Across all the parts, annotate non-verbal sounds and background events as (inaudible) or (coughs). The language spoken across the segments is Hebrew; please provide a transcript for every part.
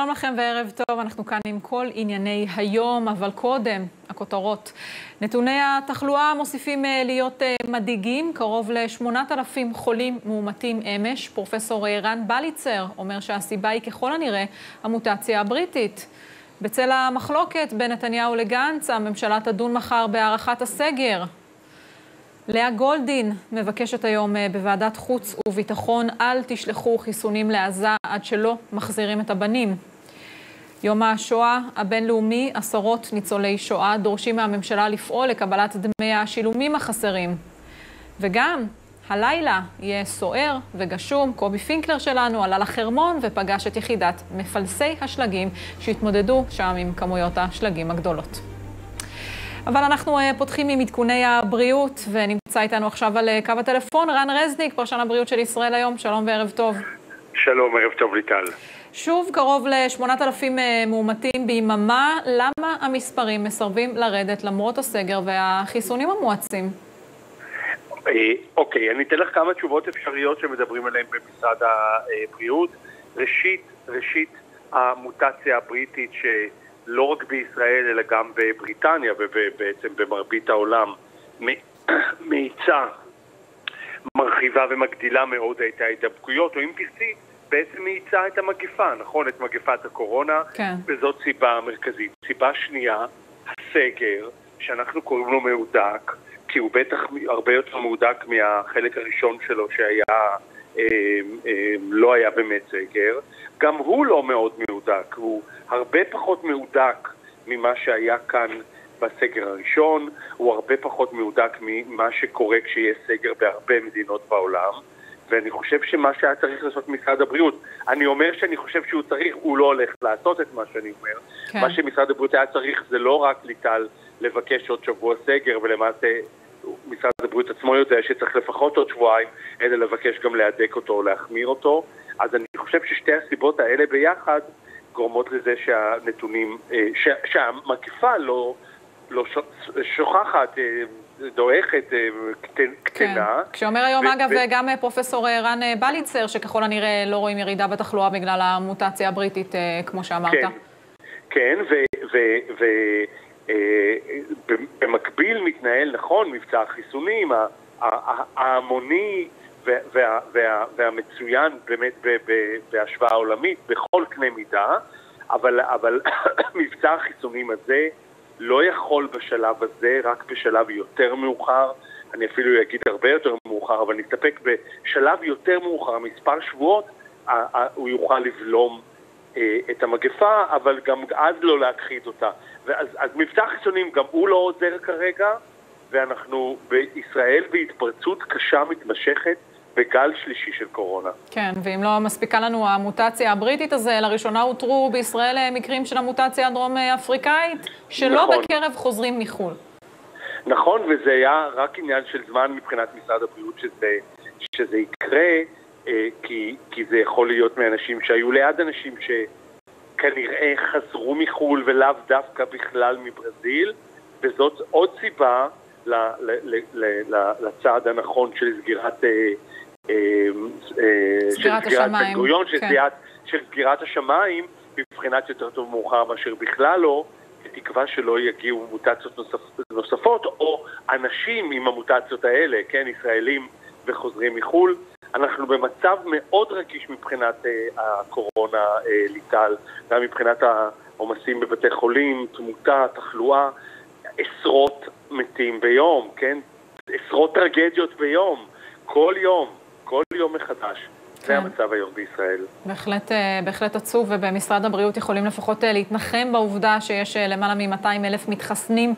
שלום לכם וערב טוב, אנחנו כאן עם כל ענייני היום, אבל קודם, הכותרות. נתוני התחלואה מוסיפים אה, להיות אה, מדאיגים, קרוב ל-8,000 חולים מאומתים אמש. פרופסור רן בליצר אומר שהסיבה היא ככל הנראה המוטציה הבריטית. בצל המחלוקת בין נתניהו לגנץ, הממשלה תדון מחר בהארכת הסגר. לאה גולדין מבקשת היום אה, בוועדת חוץ וביטחון, אל תשלחו חיסונים לעזה עד שלא מחזירים את הבנים. יום השואה הבינלאומי, עשרות ניצולי שואה דורשים מהממשלה לפעול לקבלת דמי השילומים החסרים. וגם, הלילה יהיה סוער וגשום. קובי פינקלר שלנו עלה לחרמון ופגש את יחידת מפלסי השלגים שהתמודדו שם עם כמויות השלגים הגדולות. אבל אנחנו אה, פותחים עם עדכוני הבריאות, ונמצא איתנו עכשיו על אה, קו הטלפון רן רזניק, פרשן הבריאות של ישראל היום. שלום וערב טוב. שלום, ערב טוב ליטל. שוב קרוב ל-8,000 uh, מאומתים ביממה. למה המספרים מסרבים לרדת למרות הסגר והחיסונים המואצים? אוקיי, אני אתן לך כמה תשובות אפשריות שמדברים עליהן במשרד הבריאות. ראשית, ראשית, המוטציה הבריטית ש... לא רק בישראל אלא גם בבריטניה ובעצם במרבית העולם מאיצה, מרחיבה ומגדילה מאוד את ההידבקויות, או אם תרצי, בעצם מאיצה את המגפה, נכון? את מגפת הקורונה, כן. וזאת סיבה מרכזית. סיבה שנייה, הסגר, שאנחנו קוראים לו מהודק, כי הוא בטח הרבה יותר מהודק מהחלק הראשון שלו שהיה, אה, אה, לא היה באמת סגר. גם הוא לא מאוד מהודק, הוא הרבה פחות מהודק ממה שהיה כאן בסגר הראשון, הוא הרבה פחות מהודק ממה שקורה כשיש סגר בהרבה מדינות בעולם. ואני חושב שמה שהיה צריך לעשות משרד הבריאות, אני אומר שאני חושב שהוא צריך, הוא לא הולך לעשות את מה שאני אומר. כן. מה שמשרד הבריאות היה צריך זה לא רק ליטל לבקש עוד שבוע סגר, ולמעשה משרד הבריאות עצמו יודע שצריך לפחות עוד שבועיים, אלא לבקש גם להדק אותו או להחמיר אותו. אז אני חושב ששתי הסיבות האלה ביחד גורמות לזה שהנתונים, אה, ש, שהמגפה לא, לא שוכחת, אה, דועכת, אה, קטנה. כן. כשאומר היום, ו- אגב, ו- גם פרופסור רן בליצר, שככל הנראה לא רואים ירידה בתחלואה בגלל המוטציה הבריטית, כמו שאמרת. כן, כן ובמקביל מתנהל, נכון, מבצע החיסונים ההמוני וה, וה, והמצוין באמת בהשוואה עולמית בכל קנה מידה, אבל, אבל (coughs) מבצע החיסונים הזה לא יכול בשלב הזה, רק בשלב יותר מאוחר, אני אפילו אגיד הרבה יותר מאוחר, אבל נסתפק בשלב יותר מאוחר, מספר שבועות, הוא יוכל לבלום אה, את המגפה, אבל גם אז לא להכחיד אותה. ואז, אז מבצע החיסונים גם הוא לא עוזר כרגע, ואנחנו בישראל בהתפרצות קשה מתמשכת בגל שלישי של קורונה. כן, ואם לא מספיקה לנו המוטציה הבריטית, אז אה, לראשונה אותרו בישראל אה, מקרים של המוטציה הדרום-אפריקאית, שלא נכון. בקרב חוזרים מחו"ל. נכון, וזה היה רק עניין של זמן מבחינת משרד הבריאות שזה, שזה יקרה, אה, כי, כי זה יכול להיות מאנשים שהיו ליד אנשים שכנראה חזרו מחו"ל ולאו דווקא בכלל מברזיל, וזאת עוד סיבה לצעד הנכון של סגירת סגירת השמיים. גוריון, של, כן. של סגירת השמיים, מבחינת יותר טוב מאוחר מאשר בכלל לא, בתקווה שלא יגיעו מוטציות נוספ, נוספות, או אנשים עם המוטציות האלה, כן, ישראלים וחוזרים מחו"ל. אנחנו במצב מאוד רגיש מבחינת אה, הקורונה, אה, ליטל, גם מבחינת העומסים בבתי חולים, תמותה, תחלואה, עשרות מתים ביום, כן? עשרות טרגדיות ביום, כל יום. כל יום מחדש. כן. זה המצב היום בישראל. בהחלט, אה, בהחלט עצוב, ובמשרד הבריאות יכולים לפחות אה, להתנחם בעובדה שיש אה, למעלה מ-200 אלף מתחסנים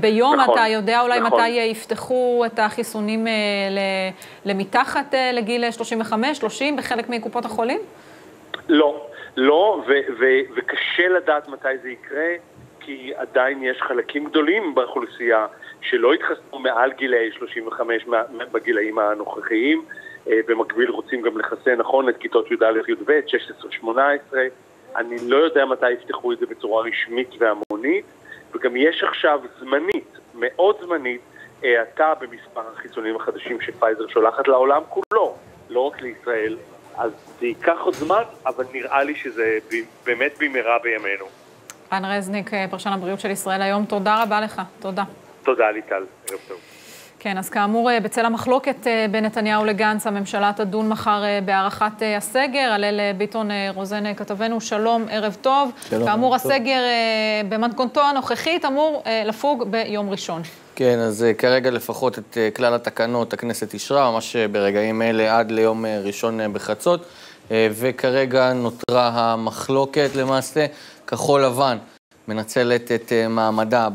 ביום. נכון, אתה יודע אולי נכון. מתי יפתחו את החיסונים למתחת לגיל 35, 30 בחלק מקופות החולים? לא, לא, וקשה לדעת מתי זה יקרה, כי עדיין יש חלקים גדולים באוכלוסייה שלא התחסנו מעל גילאי 35 בגילאים הנוכחיים. אה, במקביל רוצים גם לחסן, נכון, את כיתות י"א-י"ב, 16-18. אני לא יודע מתי יפתחו את זה בצורה רשמית והמונית, וגם יש עכשיו זמנית, מאוד זמנית, האטה במספר החיסונים החדשים שפייזר שולחת לעולם כולו, לא רק לישראל, אז זה ייקח עוד זמן, אבל נראה לי שזה באמת במהרה בימינו. רן רזניק, פרשן הבריאות של ישראל היום, תודה רבה לך. תודה. תודה, ליטל. ערב טוב. כן, אז כאמור, בצל המחלוקת בין נתניהו לגנץ, הממשלה תדון מחר בהארכת הסגר. הלל ביטון רוזן, כתבנו, שלום, ערב טוב. שלום. כאמור, הסגר במתכונתו הנוכחית אמור לפוג ביום ראשון. כן, אז כרגע לפחות את כלל התקנות הכנסת אישרה, ממש ברגעים אלה עד ליום ראשון בחצות, וכרגע נותרה המחלוקת למעשה, כחול לבן. מנצלת את מעמדה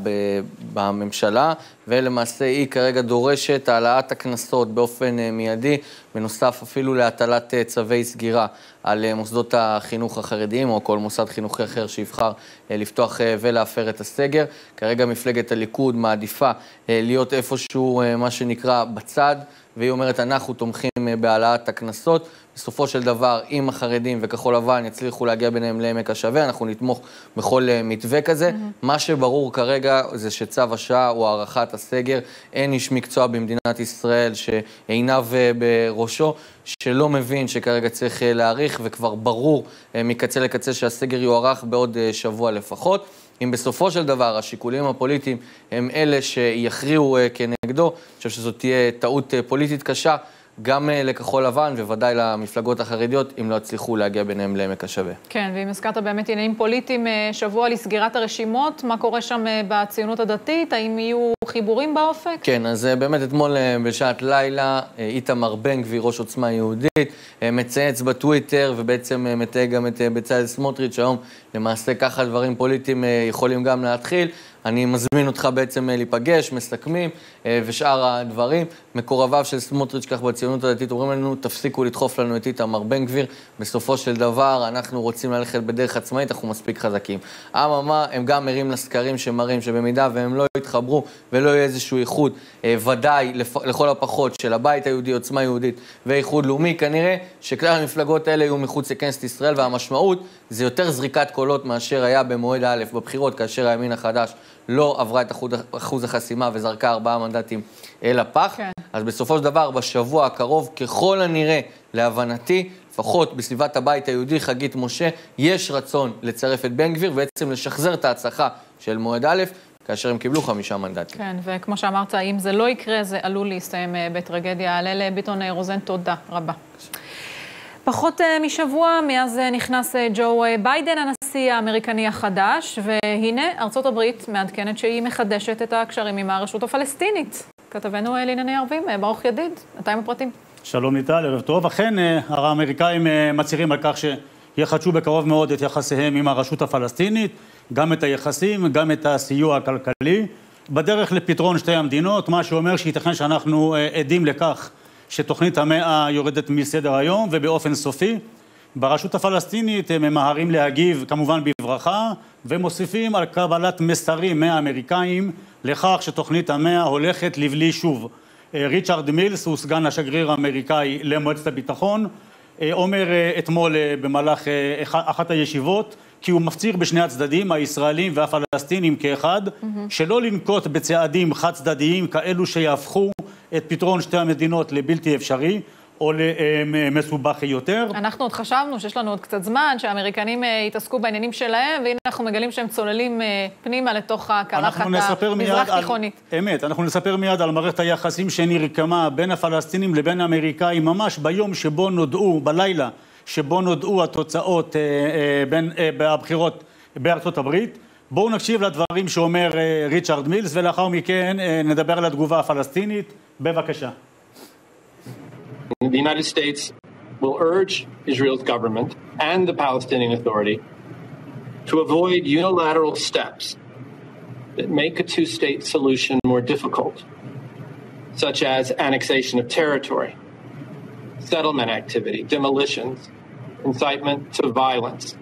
בממשלה, ולמעשה היא כרגע דורשת העלאת הקנסות באופן מיידי, בנוסף אפילו להטלת צווי סגירה על מוסדות החינוך החרדיים, או כל מוסד חינוכי אחר שיבחר לפתוח ולהפר את הסגר. כרגע מפלגת הליכוד מעדיפה להיות איפשהו, מה שנקרא, בצד, והיא אומרת, אנחנו תומכים בהעלאת הקנסות. בסופו של דבר, אם החרדים וכחול לבן יצליחו להגיע ביניהם לעמק השווה, אנחנו נתמוך בכל מתווה כזה. Mm-hmm. מה שברור כרגע זה שצו השעה הוא הארכת הסגר. אין איש מקצוע במדינת ישראל שעיניו בראשו, שלא מבין שכרגע צריך להאריך, וכבר ברור מקצה לקצה שהסגר יוארך בעוד שבוע לפחות. אם בסופו של דבר השיקולים הפוליטיים הם אלה שיכריעו כנגדו, אני חושב שזאת תהיה טעות פוליטית קשה. גם לכחול לבן, וודאי למפלגות החרדיות, אם לא יצליחו להגיע ביניהם לעמק השווה. כן, ואם הזכרת באמת עניינים פוליטיים, שבוע לסגירת הרשימות, מה קורה שם בציונות הדתית? האם יהיו חיבורים באופק? כן, אז באמת אתמול בשעת לילה, איתמר בן גביר, ראש עוצמה יהודית, מצייץ בטוויטר, ובעצם מתייג גם את בצלאל סמוטריץ', היום למעשה ככה דברים פוליטיים יכולים גם להתחיל. אני מזמין אותך בעצם להיפגש, מסכמים, ושאר הדברים. מקורביו של סמוטריץ', כך בציונות הדתית, אומרים לנו, תפסיקו לדחוף לנו את איתמר בן גביר. בסופו של דבר, אנחנו רוצים ללכת בדרך עצמאית, אנחנו מספיק חזקים. אממה, הם גם מרים לסקרים שמראים שבמידה והם לא יתחברו ולא יהיה איזשהו איחוד, ודאי, לכל הפחות, של הבית היהודי, עוצמה יהודית ואיחוד לאומי, כנראה שכלל המפלגות האלה יהיו מחוץ לכנסת ישראל, והמשמעות זה יותר זריקת קולות מאשר היה במועד א' בבחירות, כאשר הימין החדש לא עברה את אחוז, אחוז החסימה וזרקה ארבעה מנדטים אל הפח. כן. אז בסופו של דבר, בשבוע הקרוב, ככל הנראה, להבנתי, לפחות בסביבת הבית היהודי, חגית משה, יש רצון לצרף את בן גביר, ובעצם לשחזר את ההצלחה של מועד א', כאשר הם קיבלו חמישה מנדטים. כן, וכמו שאמרת, אם זה לא יקרה, זה עלול להסתיים בטרגדיה. הלל ביטון רוזן, תודה רבה. פחות משבוע מאז נכנס ג'ו ביידן, הנשיא האמריקני החדש, והנה ארצות הברית מעדכנת שהיא מחדשת את הקשרים עם הרשות הפלסטינית. כתבנו לענייני ערבים, ברוך ידיד, אתה עם הפרטים. שלום ליטל, ערב טוב. אכן, האמריקאים מצהירים על כך שיחדשו בקרוב מאוד את יחסיהם עם הרשות הפלסטינית, גם את היחסים, גם את הסיוע הכלכלי. בדרך לפתרון שתי המדינות, מה שאומר שייתכן שאנחנו עדים לכך שתוכנית המאה יורדת מסדר היום, ובאופן סופי ברשות הפלסטינית הם ממהרים להגיב כמובן בברכה, ומוסיפים על קבלת מסרים מהאמריקאים לכך שתוכנית המאה הולכת לבלי שוב. ריצ'רד מילס הוא סגן השגריר האמריקאי למועצת הביטחון, אומר אתמול במהלך אחת הישיבות כי הוא מפציר בשני הצדדים, הישראלים והפלסטינים כאחד, mm-hmm. שלא לנקוט בצעדים חד צדדיים כאלו שיהפכו את פתרון שתי המדינות לבלתי אפשרי או למסובך יותר. אנחנו עוד חשבנו שיש לנו עוד קצת זמן, שהאמריקנים יתעסקו בעניינים שלהם, והנה אנחנו מגלים שהם צוללים פנימה לתוך הקרחת המזרח-תיכונית. אמת, אנחנו נספר מיד על מערכת היחסים שנרקמה בין הפלסטינים לבין האמריקאים, ממש ביום שבו נודעו, בלילה, שבו נודעו התוצאות בין, בבחירות בארצות הברית. בואו נקשיב לדברים שאומר ריצ'רד מילס, ולאחר מכן נדבר על התגובה הפלסטינית. בבקשה. The United States will urge Israel's government and the Palestinian Authority to avoid unilateral steps that make a two state solution more difficult, such as annexation of territory, settlement activity, demolitions, incitement to violence,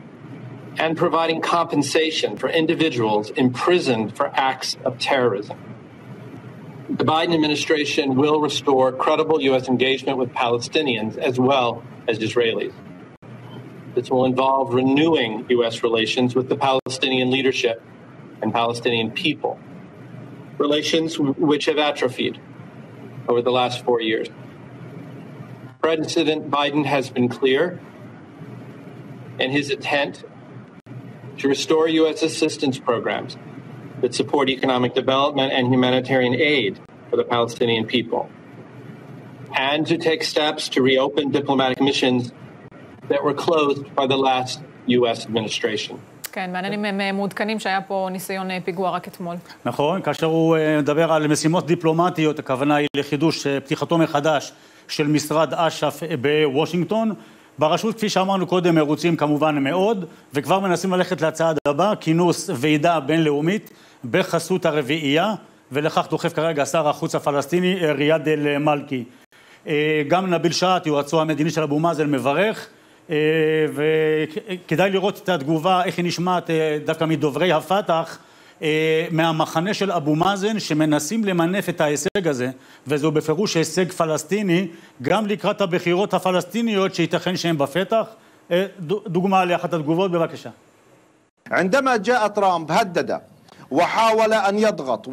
and providing compensation for individuals imprisoned for acts of terrorism. The Biden administration will restore credible U.S. engagement with Palestinians as well as Israelis. This will involve renewing U.S. relations with the Palestinian leadership and Palestinian people, relations which have atrophied over the last four years. President Biden has been clear in his intent to restore U.S. assistance programs that support economic development and humanitarian aid for the Palestinian people, and to take steps to reopen diplomatic missions that were closed by the last U.S. administration. כן, מעניין אם הם מעודכנים שהיה פה ניסיון פיגוע רק אתמול. נכון, כאשר הוא מדבר על משימות דיפלומטיות, הכוונה היא לחידוש פתיחתו מחדש של משרד אש"ף בוושינגטון. ברשות, כפי שאמרנו קודם, מרוצים כמובן מאוד, וכבר מנסים ללכת לצעד הבא, כינוס ועידה בינלאומית בחסות הרביעייה, ולכך דוחף כרגע שר החוץ הפלסטיני ריאד אל-מלכי. גם נביל שעט, יועצו המדיני של אבו מאזן, מברך, וכדאי לראות את התגובה, איך היא נשמעת דווקא מדוברי הפת"ח, מהמחנה של אבו מאזן שמנסים למנף את ההישג הזה, וזהו בפירוש הישג פלסטיני, גם לקראת הבחירות הפלסטיניות שייתכן שהן בפתח. דוגמה לאחת התגובות, בבקשה. عندما جاء ترامب هدد وحاول ان يضغط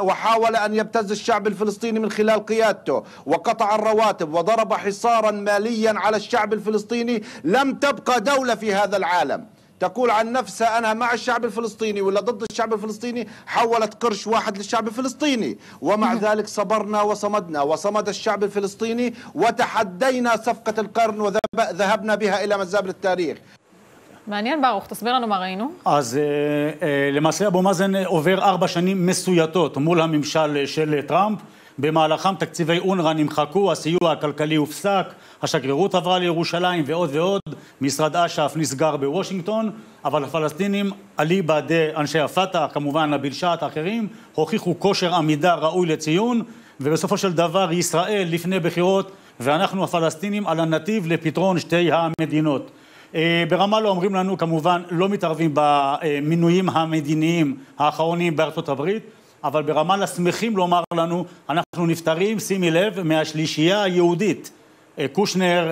وحاول ان يبتز الشعب الفلسطيني من خلال قيادته وقطع الرواتب وضرب حصارا ماليا على الشعب الفلسطيني لم تبقى دوله في هذا العالم تقول عن نفسها أنها مع الشعب الفلسطيني ولا ضد الشعب الفلسطيني حولت قرش واحد للشعب الفلسطيني ومع ذلك صبرنا وصمدنا وصمد الشعب الفلسطيني وتحدينا صفقة القرن وذهبنا بها إلى مزابل التاريخ מעניין, ברוך, תסביר לנו מה ראינו. אז למעשה אבו מאזן עובר ארבע שנים מסויטות מול הממשל של טראמפ. במהלכם תקציבי אונר"א נמחקו, הסיוע הכלכלי הופסק, השגרירות עברה לירושלים ועוד ועוד, משרד אש"ף נסגר בוושינגטון, אבל הפלסטינים, אליבא אנשי הפת"ח, כמובן נביל שעט, אחרים, הוכיחו כושר עמידה ראוי לציון, ובסופו של דבר ישראל לפני בחירות, ואנחנו הפלסטינים על הנתיב לפתרון שתי המדינות. ברמאללה אומרים לנו כמובן לא מתערבים במינויים המדיניים האחרונים בארצות הברית, אבל ברמאללה שמחים לומר לנו, אנחנו נפטרים, שימי לב, מהשלישייה היהודית, קושנר,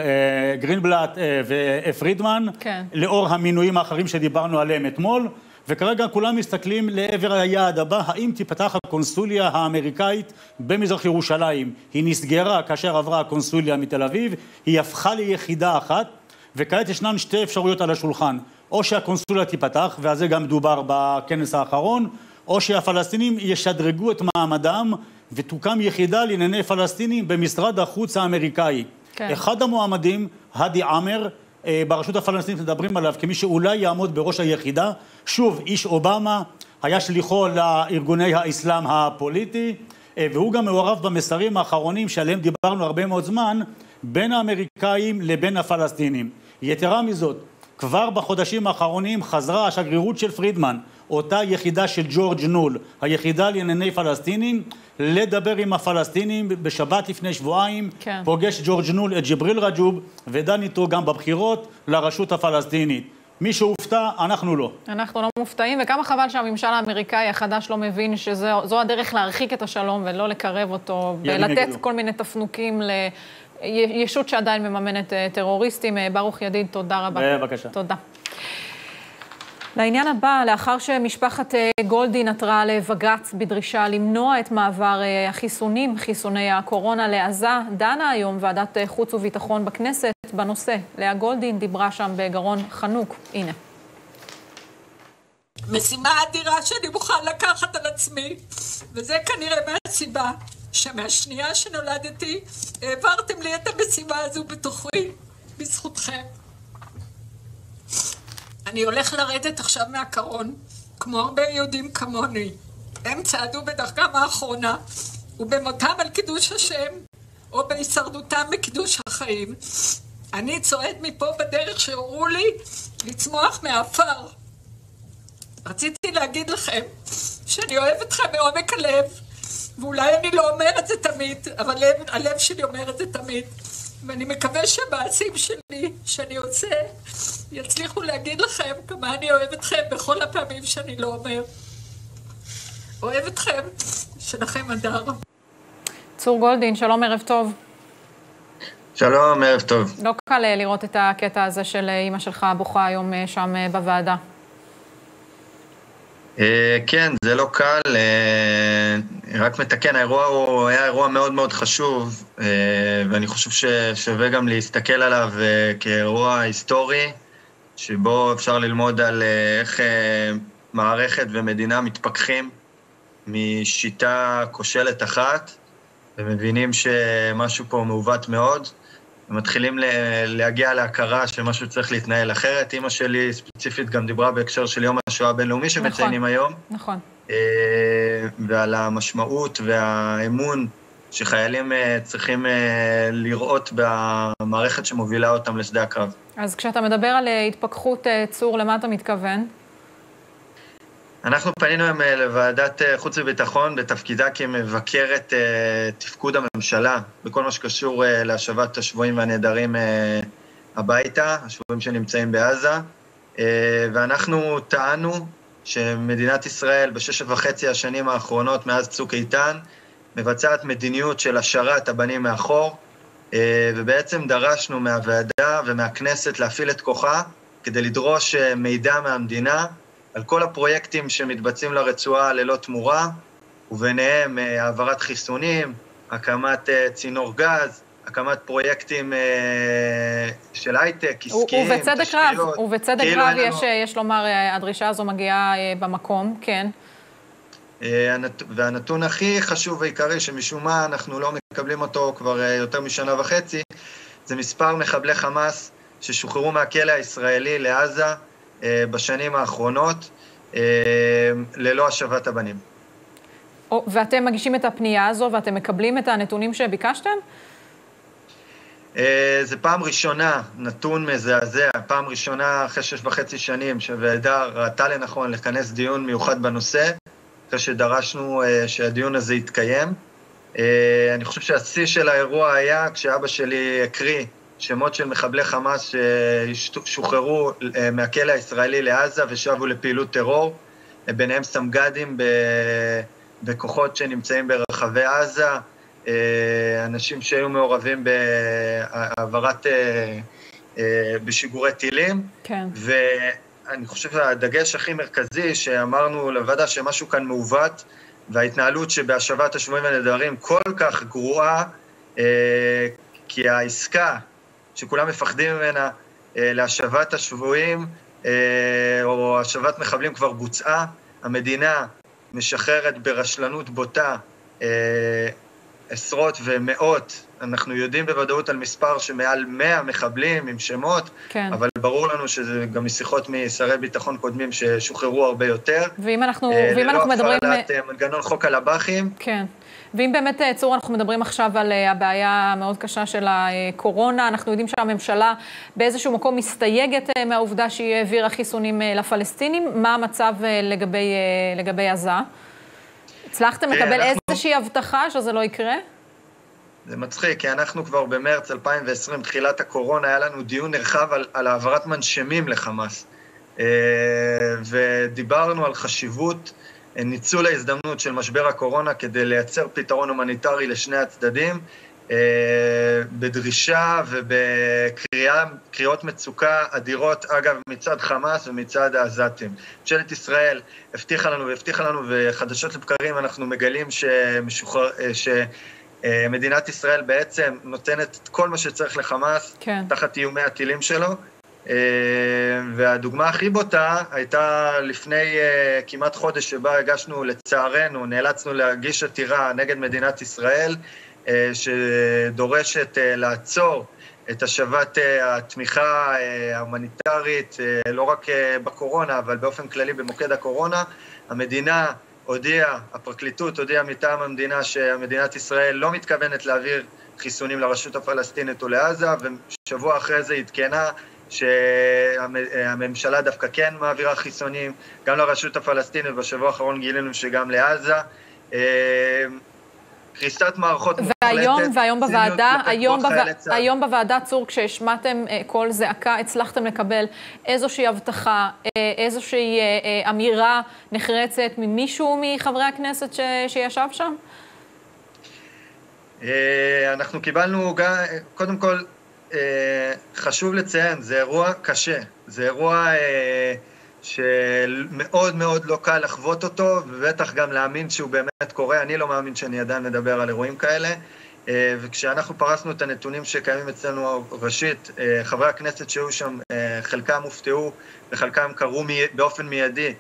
גרינבלט ופרידמן, כן. לאור המינויים האחרים שדיברנו עליהם אתמול, וכרגע כולם מסתכלים לעבר היעד הבא, האם תיפתח הקונסוליה האמריקאית במזרח ירושלים. היא נסגרה כאשר עברה הקונסוליה מתל אביב, היא הפכה ליחידה אחת, וכעת ישנן שתי אפשרויות על השולחן, או שהקונסוליה תיפתח, ועל זה גם דובר בכנס האחרון, או שהפלסטינים ישדרגו את מעמדם ותוקם יחידה לענייני פלסטינים במשרד החוץ האמריקאי. כן. אחד המועמדים, האדי עמר, ברשות הפלסטינית מדברים עליו כמי שאולי יעמוד בראש היחידה, שוב, איש אובמה, היה שליחו לארגוני האסלאם הפוליטי, והוא גם מעורב במסרים האחרונים שעליהם דיברנו הרבה מאוד זמן, בין האמריקאים לבין הפלסטינים. יתרה מזאת, כבר בחודשים האחרונים חזרה השגרירות של פרידמן, אותה יחידה של ג'ורג' נול, היחידה לענייני פלסטינים, לדבר עם הפלסטינים בשבת לפני שבועיים, כן. פוגש ג'ורג' נול את ג'בריל רג'וב ודן איתו גם בבחירות לרשות הפלסטינית. מי שהופתע, אנחנו לא. אנחנו לא מופתעים, וכמה חבל שהממשל האמריקאי החדש לא מבין שזו הדרך להרחיק את השלום ולא לקרב אותו, ולתת כל מיני תפנוקים ל... ישות שעדיין מממנת טרוריסטים. ברוך ידיד, תודה רבה. בבקשה. תודה. לעניין הבא, לאחר שמשפחת גולדין עתרה לבג"ץ בדרישה למנוע את מעבר החיסונים, חיסוני הקורונה לעזה, דנה היום ועדת חוץ וביטחון בכנסת בנושא. לאה גולדין דיברה שם בגרון חנוק. הנה. משימה אדירה שאני מוכן לקחת על עצמי, וזה כנראה מהסיבה שמהשנייה שנולדתי העברתם לי את המשימה הזו בתוכי, בזכותכם. אני הולך לרדת עכשיו מהקרון, כמו הרבה יהודים כמוני. הם צעדו בדרכם האחרונה, ובמותם על קידוש השם, או בהישרדותם בקידוש החיים. אני צועד מפה בדרך שהורו לי לצמוח מהעפר. רציתי להגיד לכם שאני אוהב אתכם מעומק הלב, ואולי אני לא אומר את זה תמיד, אבל הלב, הלב שלי אומר את זה תמיד. ואני מקווה שהמעשים שלי, שאני עושה, יצליחו להגיד לכם כמה אני אוהב אתכם בכל הפעמים שאני לא אומר. אוהב אתכם, שלכם הדר. צור גולדין, שלום, ערב טוב. שלום, ערב טוב. לא קל לראות את הקטע הזה של אימא שלך בוכה היום שם בוועדה. כן, זה לא קל. רק מתקן, האירוע הוא היה אירוע מאוד מאוד חשוב, אה, ואני חושב ששווה גם להסתכל עליו אה, כאירוע היסטורי, שבו אפשר ללמוד על איך מערכת ומדינה מתפכחים משיטה כושלת אחת, ומבינים שמשהו פה מעוות מאוד, ומתחילים להגיע להכרה שמשהו צריך להתנהל אחרת. אימא שלי ספציפית גם דיברה בהקשר של יום השואה הבינלאומי שמציינים נכון, היום. נכון. אה, ועל המשמעות והאמון שחיילים אה, צריכים אה, לראות במערכת שמובילה אותם לשדה הקרב. אז כשאתה מדבר על התפכחות, צור, למה אתה מתכוון? אנחנו פנינו היום לוועדת חוץ וביטחון בתפקידה כמבקרת תפקוד הממשלה בכל מה שקשור להשבת השבויים והנעדרים הביתה, השבויים שנמצאים בעזה, ואנחנו טענו שמדינת ישראל בשש וחצי השנים האחרונות מאז צוק איתן מבצעת מדיניות של השארת הבנים מאחור, אה, ובעצם דרשנו מהוועדה ומהכנסת להפעיל את כוחה כדי לדרוש אה, מידע מהמדינה על כל הפרויקטים שמתבצעים לרצועה ללא תמורה, וביניהם אה, העברת חיסונים, הקמת צינור גז, הקמת פרויקטים אה, של הייטק, עסקיים, ובצדק תשתיות. רב, ובצדק כאילו רב יש, לנו... יש לומר, אה, הדרישה הזו מגיעה אה, במקום, כן. אה, והנתון הכי חשוב ועיקרי, שמשום מה אנחנו לא מקבלים אותו כבר אה, יותר משנה וחצי, זה מספר מחבלי חמאס ששוחררו מהכלא הישראלי לעזה אה, בשנים האחרונות, אה, ללא השבת הבנים. ואתם מגישים את הפנייה הזו ואתם מקבלים את הנתונים שביקשתם? אה, זה פעם ראשונה, נתון מזעזע, פעם ראשונה אחרי שש וחצי שנים שוועדה ראתה לנכון לכנס דיון מיוחד בנושא, אחרי שדרשנו uh, שהדיון הזה יתקיים. Uh, אני חושב שהשיא של האירוע היה כשאבא שלי הקריא שמות של מחבלי חמאס ששוחררו מהכלא הישראלי לעזה ושבו לפעילות טרור, ביניהם סמג"דים בכוחות שנמצאים ברחבי עזה, אה, אנשים שהיו מעורבים בהעברת, אה, אה, בשיגורי טילים. כן. ואני חושב שהדגש הכי מרכזי שאמרנו לוועדה שמשהו כאן מעוות, וההתנהלות שבהשבת השבויים והנעדרים כל כך גרועה, כי העסקה שכולם מפחדים ממנה להשבת השבויים או השבת מחבלים כבר בוצעה, המדינה משחררת ברשלנות בוטה עשרות ומאות, אנחנו יודעים בוודאות על מספר שמעל 100 מחבלים עם שמות, כן. אבל ברור לנו שזה גם משיחות משרי ביטחון קודמים ששוחררו הרבה יותר. ואם אנחנו, אה, ואם אנחנו מדברים... ללא הפעלת אה, מנגנון חוק הלב"חים. כן. ואם באמת, אה, צור, אנחנו מדברים עכשיו על הבעיה המאוד קשה של הקורונה, אנחנו יודעים שהממשלה באיזשהו מקום מסתייגת מהעובדה שהיא העבירה חיסונים לפלסטינים. מה המצב לגבי, לגבי עזה? הצלחתם לקבל אנחנו... איזושהי הבטחה שזה לא יקרה? זה מצחיק, כי אנחנו כבר במרץ 2020, תחילת הקורונה, היה לנו דיון נרחב על, על העברת מנשמים לחמאס. אה, ודיברנו על חשיבות אה, ניצול ההזדמנות של משבר הקורונה כדי לייצר פתרון הומניטרי לשני הצדדים. אה, בדרישה ובקריאות מצוקה אדירות, אגב, מצד חמאס ומצד העזתים. ממשלת ישראל הבטיחה לנו והבטיחה לנו, וחדשות לבקרים אנחנו מגלים שמשוחרר, אה, שמדינת ישראל בעצם נותנת את כל מה שצריך לחמאס, כן. תחת איומי הטילים שלו. אה, והדוגמה הכי בוטה הייתה לפני כמעט חודש שבה הגשנו, לצערנו, נאלצנו להגיש עתירה נגד מדינת ישראל, שדורשת אה, לעצור את השבת אה, התמיכה ההומניטרית, לא רק בקורונה, אבל באופן כללי במוקד הקורונה. המדינה הודיעה, הפרקליטות הודיעה מטעם המדינה שמדינת ישראל לא מתכוונת להעביר חיסונים לרשות הפלסטינית ולעזה, ושבוע אחרי זה עדכנה שהממשלה דווקא כן מעבירה חיסונים גם לרשות הפלסטינית, בשבוע האחרון גילינו שגם לעזה. קריסת מערכות מוחלטת, והיום, והיום בוועדה, היום, בו, היום בוועדה, צור, כשהשמעתם קול זעקה, הצלחתם לקבל איזושהי הבטחה, uh, איזושהי uh, אמירה נחרצת ממישהו מחברי הכנסת ש, שישב שם? אנחנו קיבלנו, קודם כל, חשוב לציין, זה אירוע קשה. זה אירוע שמאוד מאוד לא קל לחוות אותו, ובטח גם להאמין שהוא באמת קורה. אני לא מאמין שאני עדיין מדבר על אירועים כאלה. אה, וכשאנחנו פרסנו את הנתונים שקיימים אצלנו, ראשית, אה, חברי הכנסת שהיו שם, אה, חלקם הופתעו וחלקם קראו באופן מיידי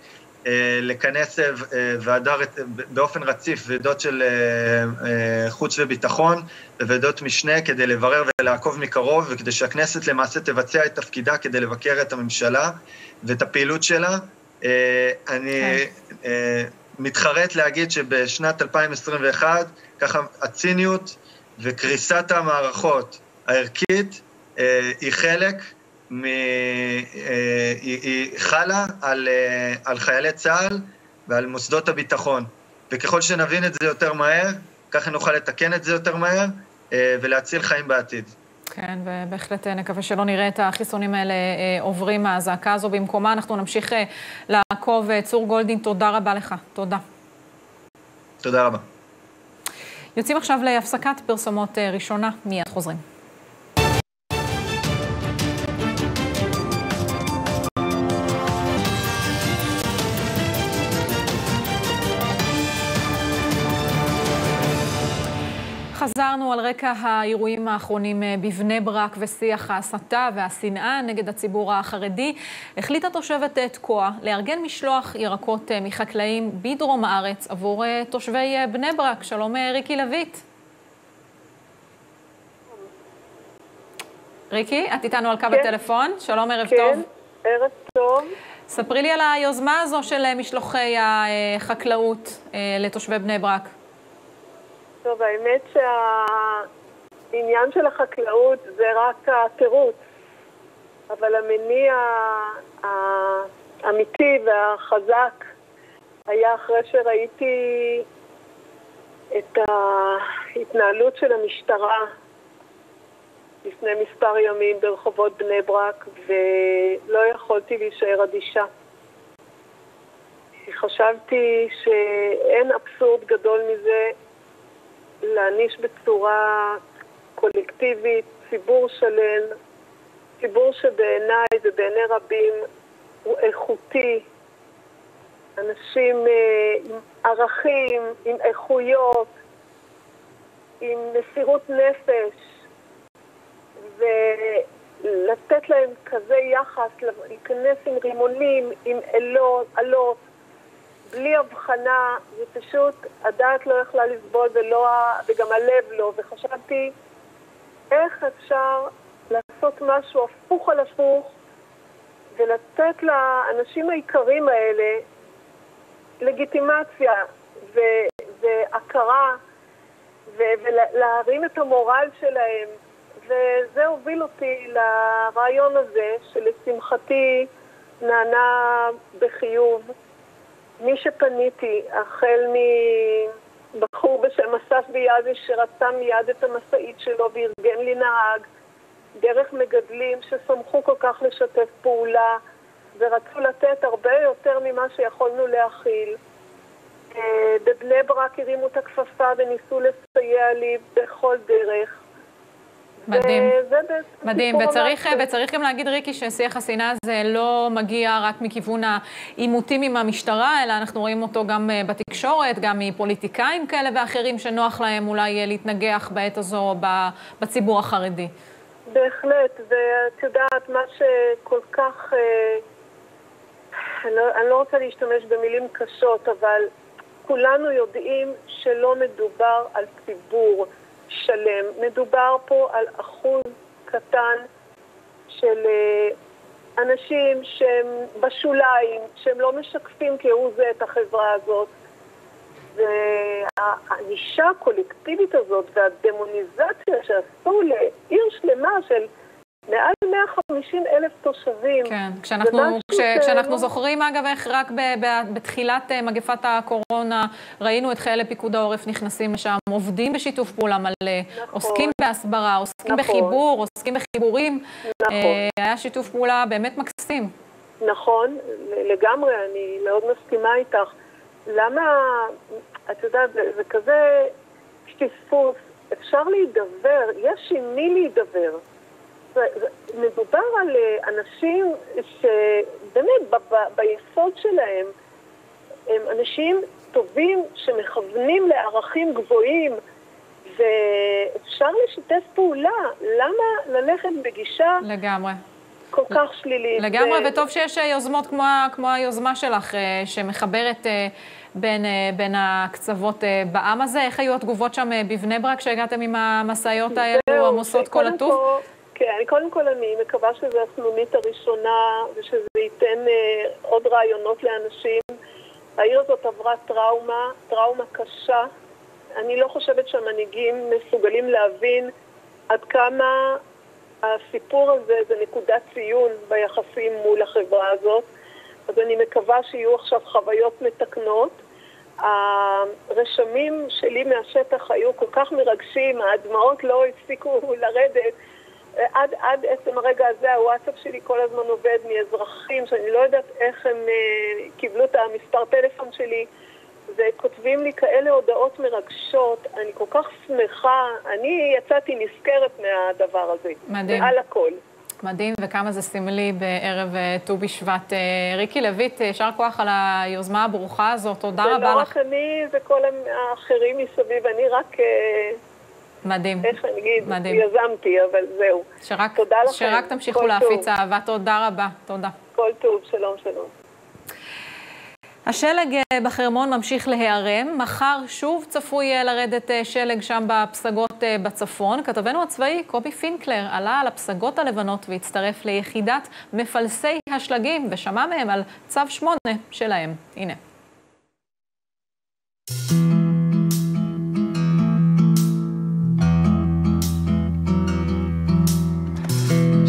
לכנס ועדה באופן רציף, ועדות של חוץ וביטחון וועדות משנה כדי לברר ולעקוב מקרוב, וכדי שהכנסת למעשה תבצע את תפקידה כדי לבקר את הממשלה ואת הפעילות שלה. אני כן. מתחרט להגיד שבשנת 2021, ככה הציניות וקריסת המערכות הערכית אה, היא חלק, מ, אה, היא, היא חלה על, אה, על חיילי צה"ל ועל מוסדות הביטחון. וככל שנבין את זה יותר מהר, ככה נוכל לתקן את זה יותר מהר אה, ולהציל חיים בעתיד. כן, ובהחלט אה, נקווה שלא נראה את החיסונים האלה עוברים מהזעקה הזו במקומה. אנחנו נמשיך לעקוב. צור גולדין, תודה רבה לך. תודה. תודה רבה. יוצאים עכשיו להפסקת פרסומות ראשונה, מיד חוזרים. חזרנו על רקע האירועים האחרונים אה, בבני ברק ושיח ההסתה והשנאה נגד הציבור החרדי. החליטה תושבת אה, תקוע לארגן משלוח ירקות אה, מחקלאים בדרום הארץ עבור תושבי בני ברק. שלום ריקי לויט. ריקי, את איתנו על קו כן. הטלפון. שלום, ערב כן, טוב. כן, ערב טוב. ספרי לי על היוזמה הזו של משלוחי החקלאות לתושבי בני ברק. טוב, האמת שהעניין של החקלאות זה רק התירוץ, אבל המניע האמיתי והחזק היה אחרי שראיתי את ההתנהלות של המשטרה לפני מספר ימים ברחובות בני ברק, ולא יכולתי להישאר אדישה. חשבתי שאין אבסורד גדול מזה להעניש בצורה קולקטיבית ציבור שלם, ציבור שבעיניי ובעיני רבים הוא איכותי, אנשים אה, עם ערכים, עם איכויות, עם מסירות נפש, ולתת להם כזה יחס, להיכנס עם רימונים, עם אלות, אלות, בלי הבחנה, זה פשוט, הדעת לא יכלה לסבול ולא, וגם הלב לא, וחשבתי איך אפשר לעשות משהו הפוך על הפוך ולתת לאנשים היקרים האלה לגיטימציה והכרה ולהרים את המורל שלהם וזה הוביל אותי לרעיון הזה שלשמחתי נענה בחיוב. מי שפניתי, החל מבחור בשם אסף ביאזי שרצה מיד את המשאית שלו וארגן לי נהג, דרך מגדלים ששמחו כל כך לשתף פעולה ורצו לתת הרבה יותר ממה שיכולנו להכיל. אה, בבני ברק הרימו את הכפפה וניסו לסייע לי בכל דרך. מדהים. מדהים, וצריך, וצריך גם להגיד, ריקי, ששיח השנאה הזה לא מגיע רק מכיוון העימותים עם המשטרה, אלא אנחנו רואים אותו גם אה, בתקשורת, גם מפוליטיקאים כאלה ואחרים שנוח להם אולי אה, להתנגח בעת הזו בציבור החרדי. בהחלט, ואת יודעת, מה שכל כך... אה, אני לא, אני לא רוצה להשתמש במילים קשות, אבל כולנו יודעים שלא מדובר על ציבור. שלם. מדובר פה על אחוז קטן של אה, אנשים שהם בשוליים, שהם לא משקפים כהוא זה את החברה הזאת. והענישה הקולקטיבית הזאת והדמוניזציה שעשו לעיר שלמה של מעל 150 אלף תושבים. כן, כשאנחנו, כש, כשאנחנו זוכרים אגב איך רק ב, ב, בתחילת אה, מגפת הקורונה ראינו את חיילי פיקוד העורף נכנסים לשם, עובדים בשיתוף פעולה מלא, נכון, עוסקים בהסברה, עוסקים נכון, בחיבור, עוסקים בחיבורים. נכון. אה, היה שיתוף פעולה באמת מקסים. נכון, לגמרי, אני מאוד מסכימה איתך. למה, את יודעת, זה, זה כזה פספוס, אפשר להידבר, יש עם מי להידבר. מדובר על אה, אנשים שבאמת ביסוד שלהם הם אנשים טובים שמכוונים לערכים גבוהים ואפשר לשתף פעולה. למה ללכת בגישה לגמרי. כל כך שלילית? לגמרי, ו- וטוב שיש אה, יוזמות כמו, כמו היוזמה שלך, אה, שמחברת בין, בין הקצוות בעם הזה. איך היו התגובות שם בבני ברק, שהגעתם עם המשאיות האלו עמוסות כל הטוב? כן, קודם כל אני מקווה שזו הסנונית הראשונה ושזה ייתן אה, עוד רעיונות לאנשים. העיר הזאת עברה טראומה, טראומה קשה. אני לא חושבת שהמנהיגים מסוגלים להבין עד כמה הסיפור הזה זה נקודת ציון ביחסים מול החברה הזאת. אז אני מקווה שיהיו עכשיו חוויות מתקנות. הרשמים שלי מהשטח היו כל כך מרגשים, הדמעות לא הפסיקו לרדת. עד, עד עצם הרגע הזה הוואטסאפ שלי כל הזמן עובד מאזרחים שאני לא יודעת איך הם אה, קיבלו את המספר טלפון שלי וכותבים לי כאלה הודעות מרגשות, אני כל כך שמחה, אני יצאתי נזכרת מהדבר הזה, מדהים. מעל הכל. מדהים, וכמה זה סמלי בערב אה, ט"ו בשבט. אה, ריקי לויט, אה, יישר כוח על היוזמה הברוכה הזאת, תודה זה רבה לא לך. רק אני, זה כל האחרים מסביב, אני רק, מדהים. איך אגיד, מדהים. יזמתי, אבל זהו. שרק, תודה לכם. שרק תמשיכו להפיץ טוב. אהבה, תודה רבה, תודה. כל טוב, שלום, שלום. השלג אה, בחרמון ממשיך להיערם, מחר שוב צפוי אה, לרדת אה, שלג שם בפסגות בצפון. כתבנו הצבאי קובי פינקלר עלה על הפסגות הלבנות והצטרף ליחידת מפלסי השלגים ושמע מהם על צו 8 שלהם. הנה.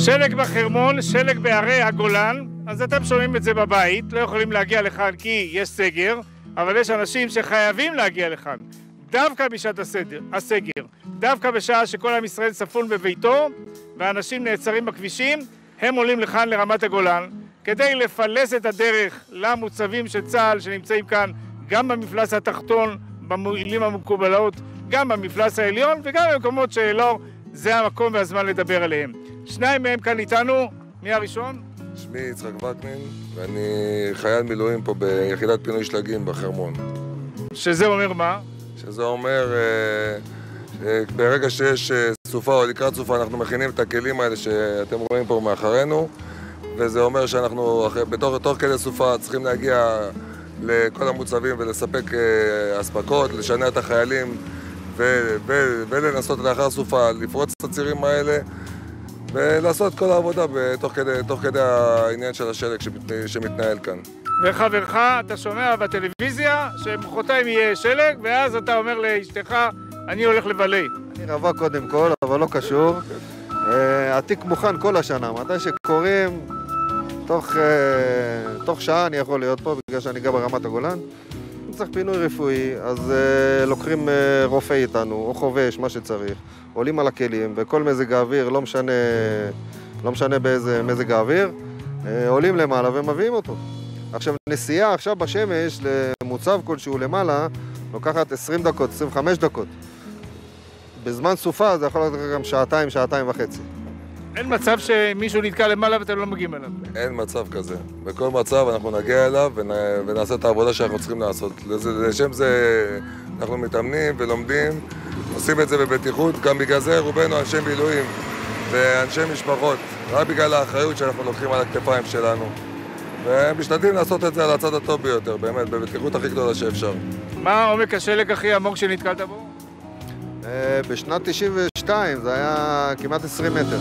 שלג בחרמון, שלג בהרי הגולן, אז אתם שומעים את זה בבית, לא יכולים להגיע לכאן כי יש סגר, אבל יש אנשים שחייבים להגיע לכאן, דווקא בשעת הסדר, הסגר, דווקא בשעה שכל עם ישראל ספון בביתו, ואנשים נעצרים בכבישים, הם עולים לכאן לרמת הגולן, כדי לפלס את הדרך למוצבים של צה"ל שנמצאים כאן, גם במפלס התחתון, במילים המקובלות, גם במפלס העליון, וגם במקומות שלא, זה המקום והזמן לדבר עליהם. שניים מהם כאן איתנו, מי הראשון? שמי יצחק וקנין, ואני חייל מילואים פה ביחידת פינוי שלגים בחרמון. שזה אומר מה? שזה אומר, אה, ברגע שיש אה, סופה או לקראת סופה, אנחנו מכינים את הכלים האלה שאתם רואים פה מאחרינו, וזה אומר שאנחנו בתוך, תוך כדי סופה צריכים להגיע לכל המוצבים ולספק אה, אספקות, לשנע את החיילים ו, ו, ולנסות לאחר סופה לפרוץ את הצירים האלה ולעשות כל העבודה בתוך כדי, תוך כדי העניין של השלג שמת, שמתנהל כאן. וחברך, אתה שומע בטלוויזיה שמחרתיים יהיה שלג, ואז אתה אומר לאשתך, אני הולך לבלי. אני רווק קודם כל, אבל לא קשור. אה, התיק מוכן כל השנה, מתי שקוראים, תוך, אה, תוך שעה אני יכול להיות פה, בגלל שאני גר ברמת הגולן. אם צריך פינוי רפואי, אז אה, לוקחים אה, רופא איתנו, או חובש, מה שצריך. עולים על הכלים, וכל מזג האוויר, לא משנה, לא משנה באיזה מזג האוויר, אה, עולים למעלה ומביאים אותו. עכשיו, נסיעה עכשיו בשמש למוצב כלשהו למעלה, לוקחת 20 דקות, 25 דקות. בזמן סופה זה יכול לקחת גם שעתיים, שעתיים וחצי. אין מצב שמישהו נתקע למעלה ואתם לא מגיעים אליו. אין מצב כזה. בכל מצב אנחנו נגיע אליו ונ... ונעשה את העבודה שאנחנו צריכים לעשות. לשם זה אנחנו מתאמנים ולומדים, עושים את זה בבטיחות, גם בגלל זה רובנו אנשי מילואים ואנשי משפחות, רק בגלל האחריות שאנחנו לוקחים על הכתפיים שלנו. ומשתדלים לעשות את זה על הצד הטוב ביותר, באמת, בבטיחות הכי גדולה שאפשר. מה עומק השלג הכי עמוק שנתקלת בו? אה, בשנת 98 שתיים, זה היה כמעט 20 מטר.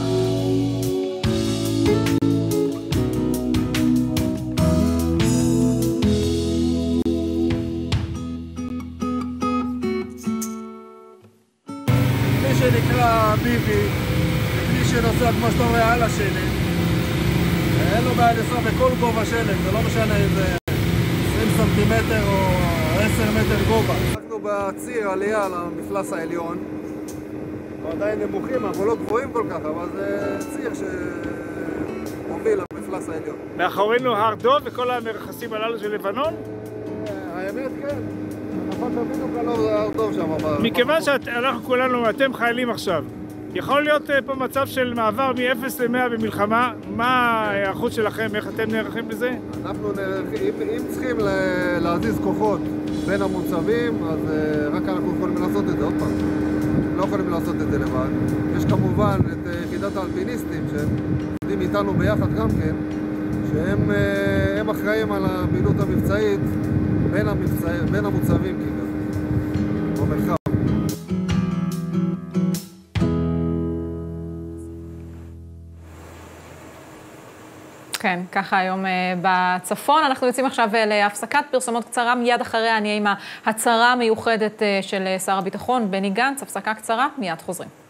שנקרא ביבי, מי שנוסע כמו שאתה רואה על השלג. אין לו בעיה לנסוע בכל גובה שלג, זה לא משנה אם זה 20 סמטימטר או 10 מטר גובה. אנחנו בציר עלייה למפלס העליון. אנחנו עדיין נמוכים, אנחנו לא גבוהים כל כך, אבל זה ציר שמוביל למפלס העליון. מאחורינו הר דב וכל המרחסים הללו של לבנון? האמת כן, לא. מכיוון שאנחנו כולנו, אתם חיילים עכשיו, יכול להיות אה, פה מצב של מעבר מ-0 ל-100 במלחמה? מה ההיערכות שלכם? איך אתם נערכים לזה? אנחנו נערכים, אם, אם צריכים להזיז כוחות בין המוצבים, אז אה, רק אנחנו יכולים לעשות את זה, עוד פעם. לא יכולים לעשות את זה לבד. יש כמובן את אה, יחידת האלפיניסטים, שהם עובדים איתנו ביחד גם כן, שהם אה, הם אחראים על הפעילות המבצעית בין, המבצע, בין המוצבים כביכול, במרחב. כן, ככה היום אה, בצפון. אנחנו יוצאים עכשיו אה, להפסקת פרסומות קצרה, מיד אחריה נהיה עם ההצהרה המיוחדת אה, של שר הביטחון בני גנץ. הפסקה קצרה, מיד חוזרים.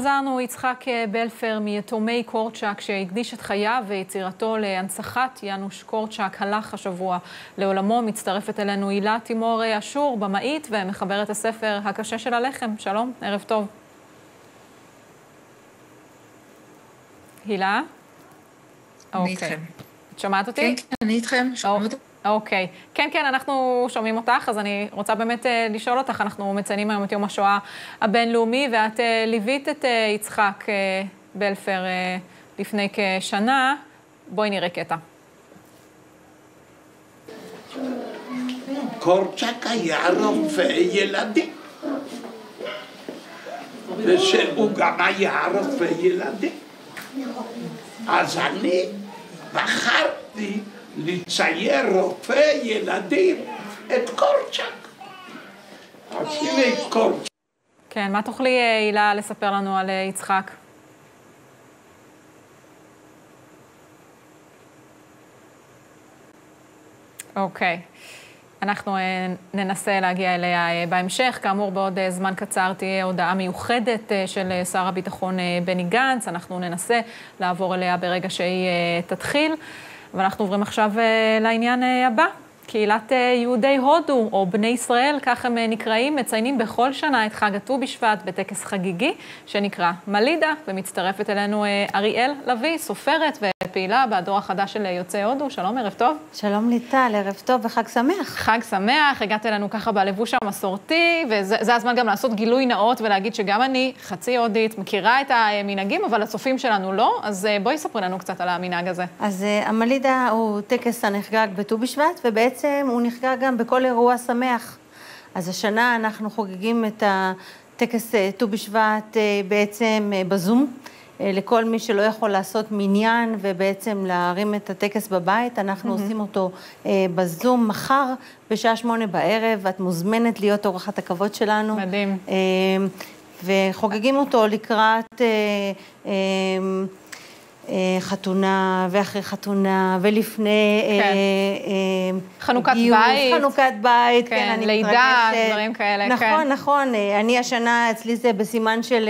חזרנו, יצחק בלפר מיתומי קורצ'אק, שהקדיש את חייו ויצירתו להנצחת יאנוש קורצ'אק, הלך השבוע לעולמו. מצטרפת אלינו הילה תימור אשור, במאית ומחברת הספר הקשה של הלחם. שלום, ערב טוב. הילה? אני אוקיי. איתכם. את שומעת אותי? כן, כן, אני איתכם. שומעים אותי? אוקיי. כן, כן, אנחנו שומעים אותך, אז אני רוצה באמת אה, לשאול אותך, אנחנו מציינים היום את יום השואה הבינלאומי, ואת אה, ליווית את אה, יצחק אה, בלפר אה, לפני כשנה. בואי נראה קטע. קורצ'אק היה רופא ילדים. ושהוא גם רופא ילדים. אז אני בחרתי לצייר רופא ילדים את קורצ'אק. אז הנה קורצ'אק. כן, מה תוכלי, אה, הילה, לספר לנו על אה, יצחק? אוקיי. אנחנו אה, ננסה להגיע אליה בהמשך. כאמור, בעוד זמן קצר תהיה הודעה מיוחדת של שר הביטחון בני גנץ. אנחנו ננסה לעבור אליה ברגע שהיא אה, ואנחנו עוברים עכשיו אה, לעניין אה, הבא. קהילת אה, יהודי הודו, או בני ישראל, כך הם אה, נקראים, מציינים בכל שנה את חג הט"ו בשבט בטקס חגיגי שנקרא מלידה, ומצטרפת אלינו אה, אריאל לביא, סופרת ופעילה בדור החדש של יוצאי הודו. שלום, ערב טוב. שלום ליטל, ערב טוב וחג שמח. חג שמח, הגעת אלינו ככה בלבוש המסורתי, וזה זה הזמן גם לעשות גילוי נאות ולהגיד שגם אני חצי הודית, מכירה את המנהגים, אבל הצופים שלנו לא, אז בואי ספרי לנו קצת על המנהג הזה. אז המלידה הוא טקס הנחגג בט"ו בשבט, ובעצם הוא נחגג גם בכל אירוע שמח. אז השנה אנחנו חוגגים את הטקס אה, ט"ו בשבט אה, בעצם אה, בזום. לכל מי שלא יכול לעשות מניין ובעצם להרים את הטקס בבית, אנחנו מהמם. עושים אותו אה, בזום מחר בשעה שמונה בערב. את מוזמנת להיות אורחת הכבוד שלנו. מדהים. אה, וחוגגים אותו לקראת אה, אה, חתונה ואחרי חתונה ולפני כן. אה, אה, חנוכת גיוס, בית. חנוכת בית, כן, כן, אני לידה, מתרגשת. דברים כאלה, נכון, כן. נכון. אה, אני השנה, אצלי זה בסימן של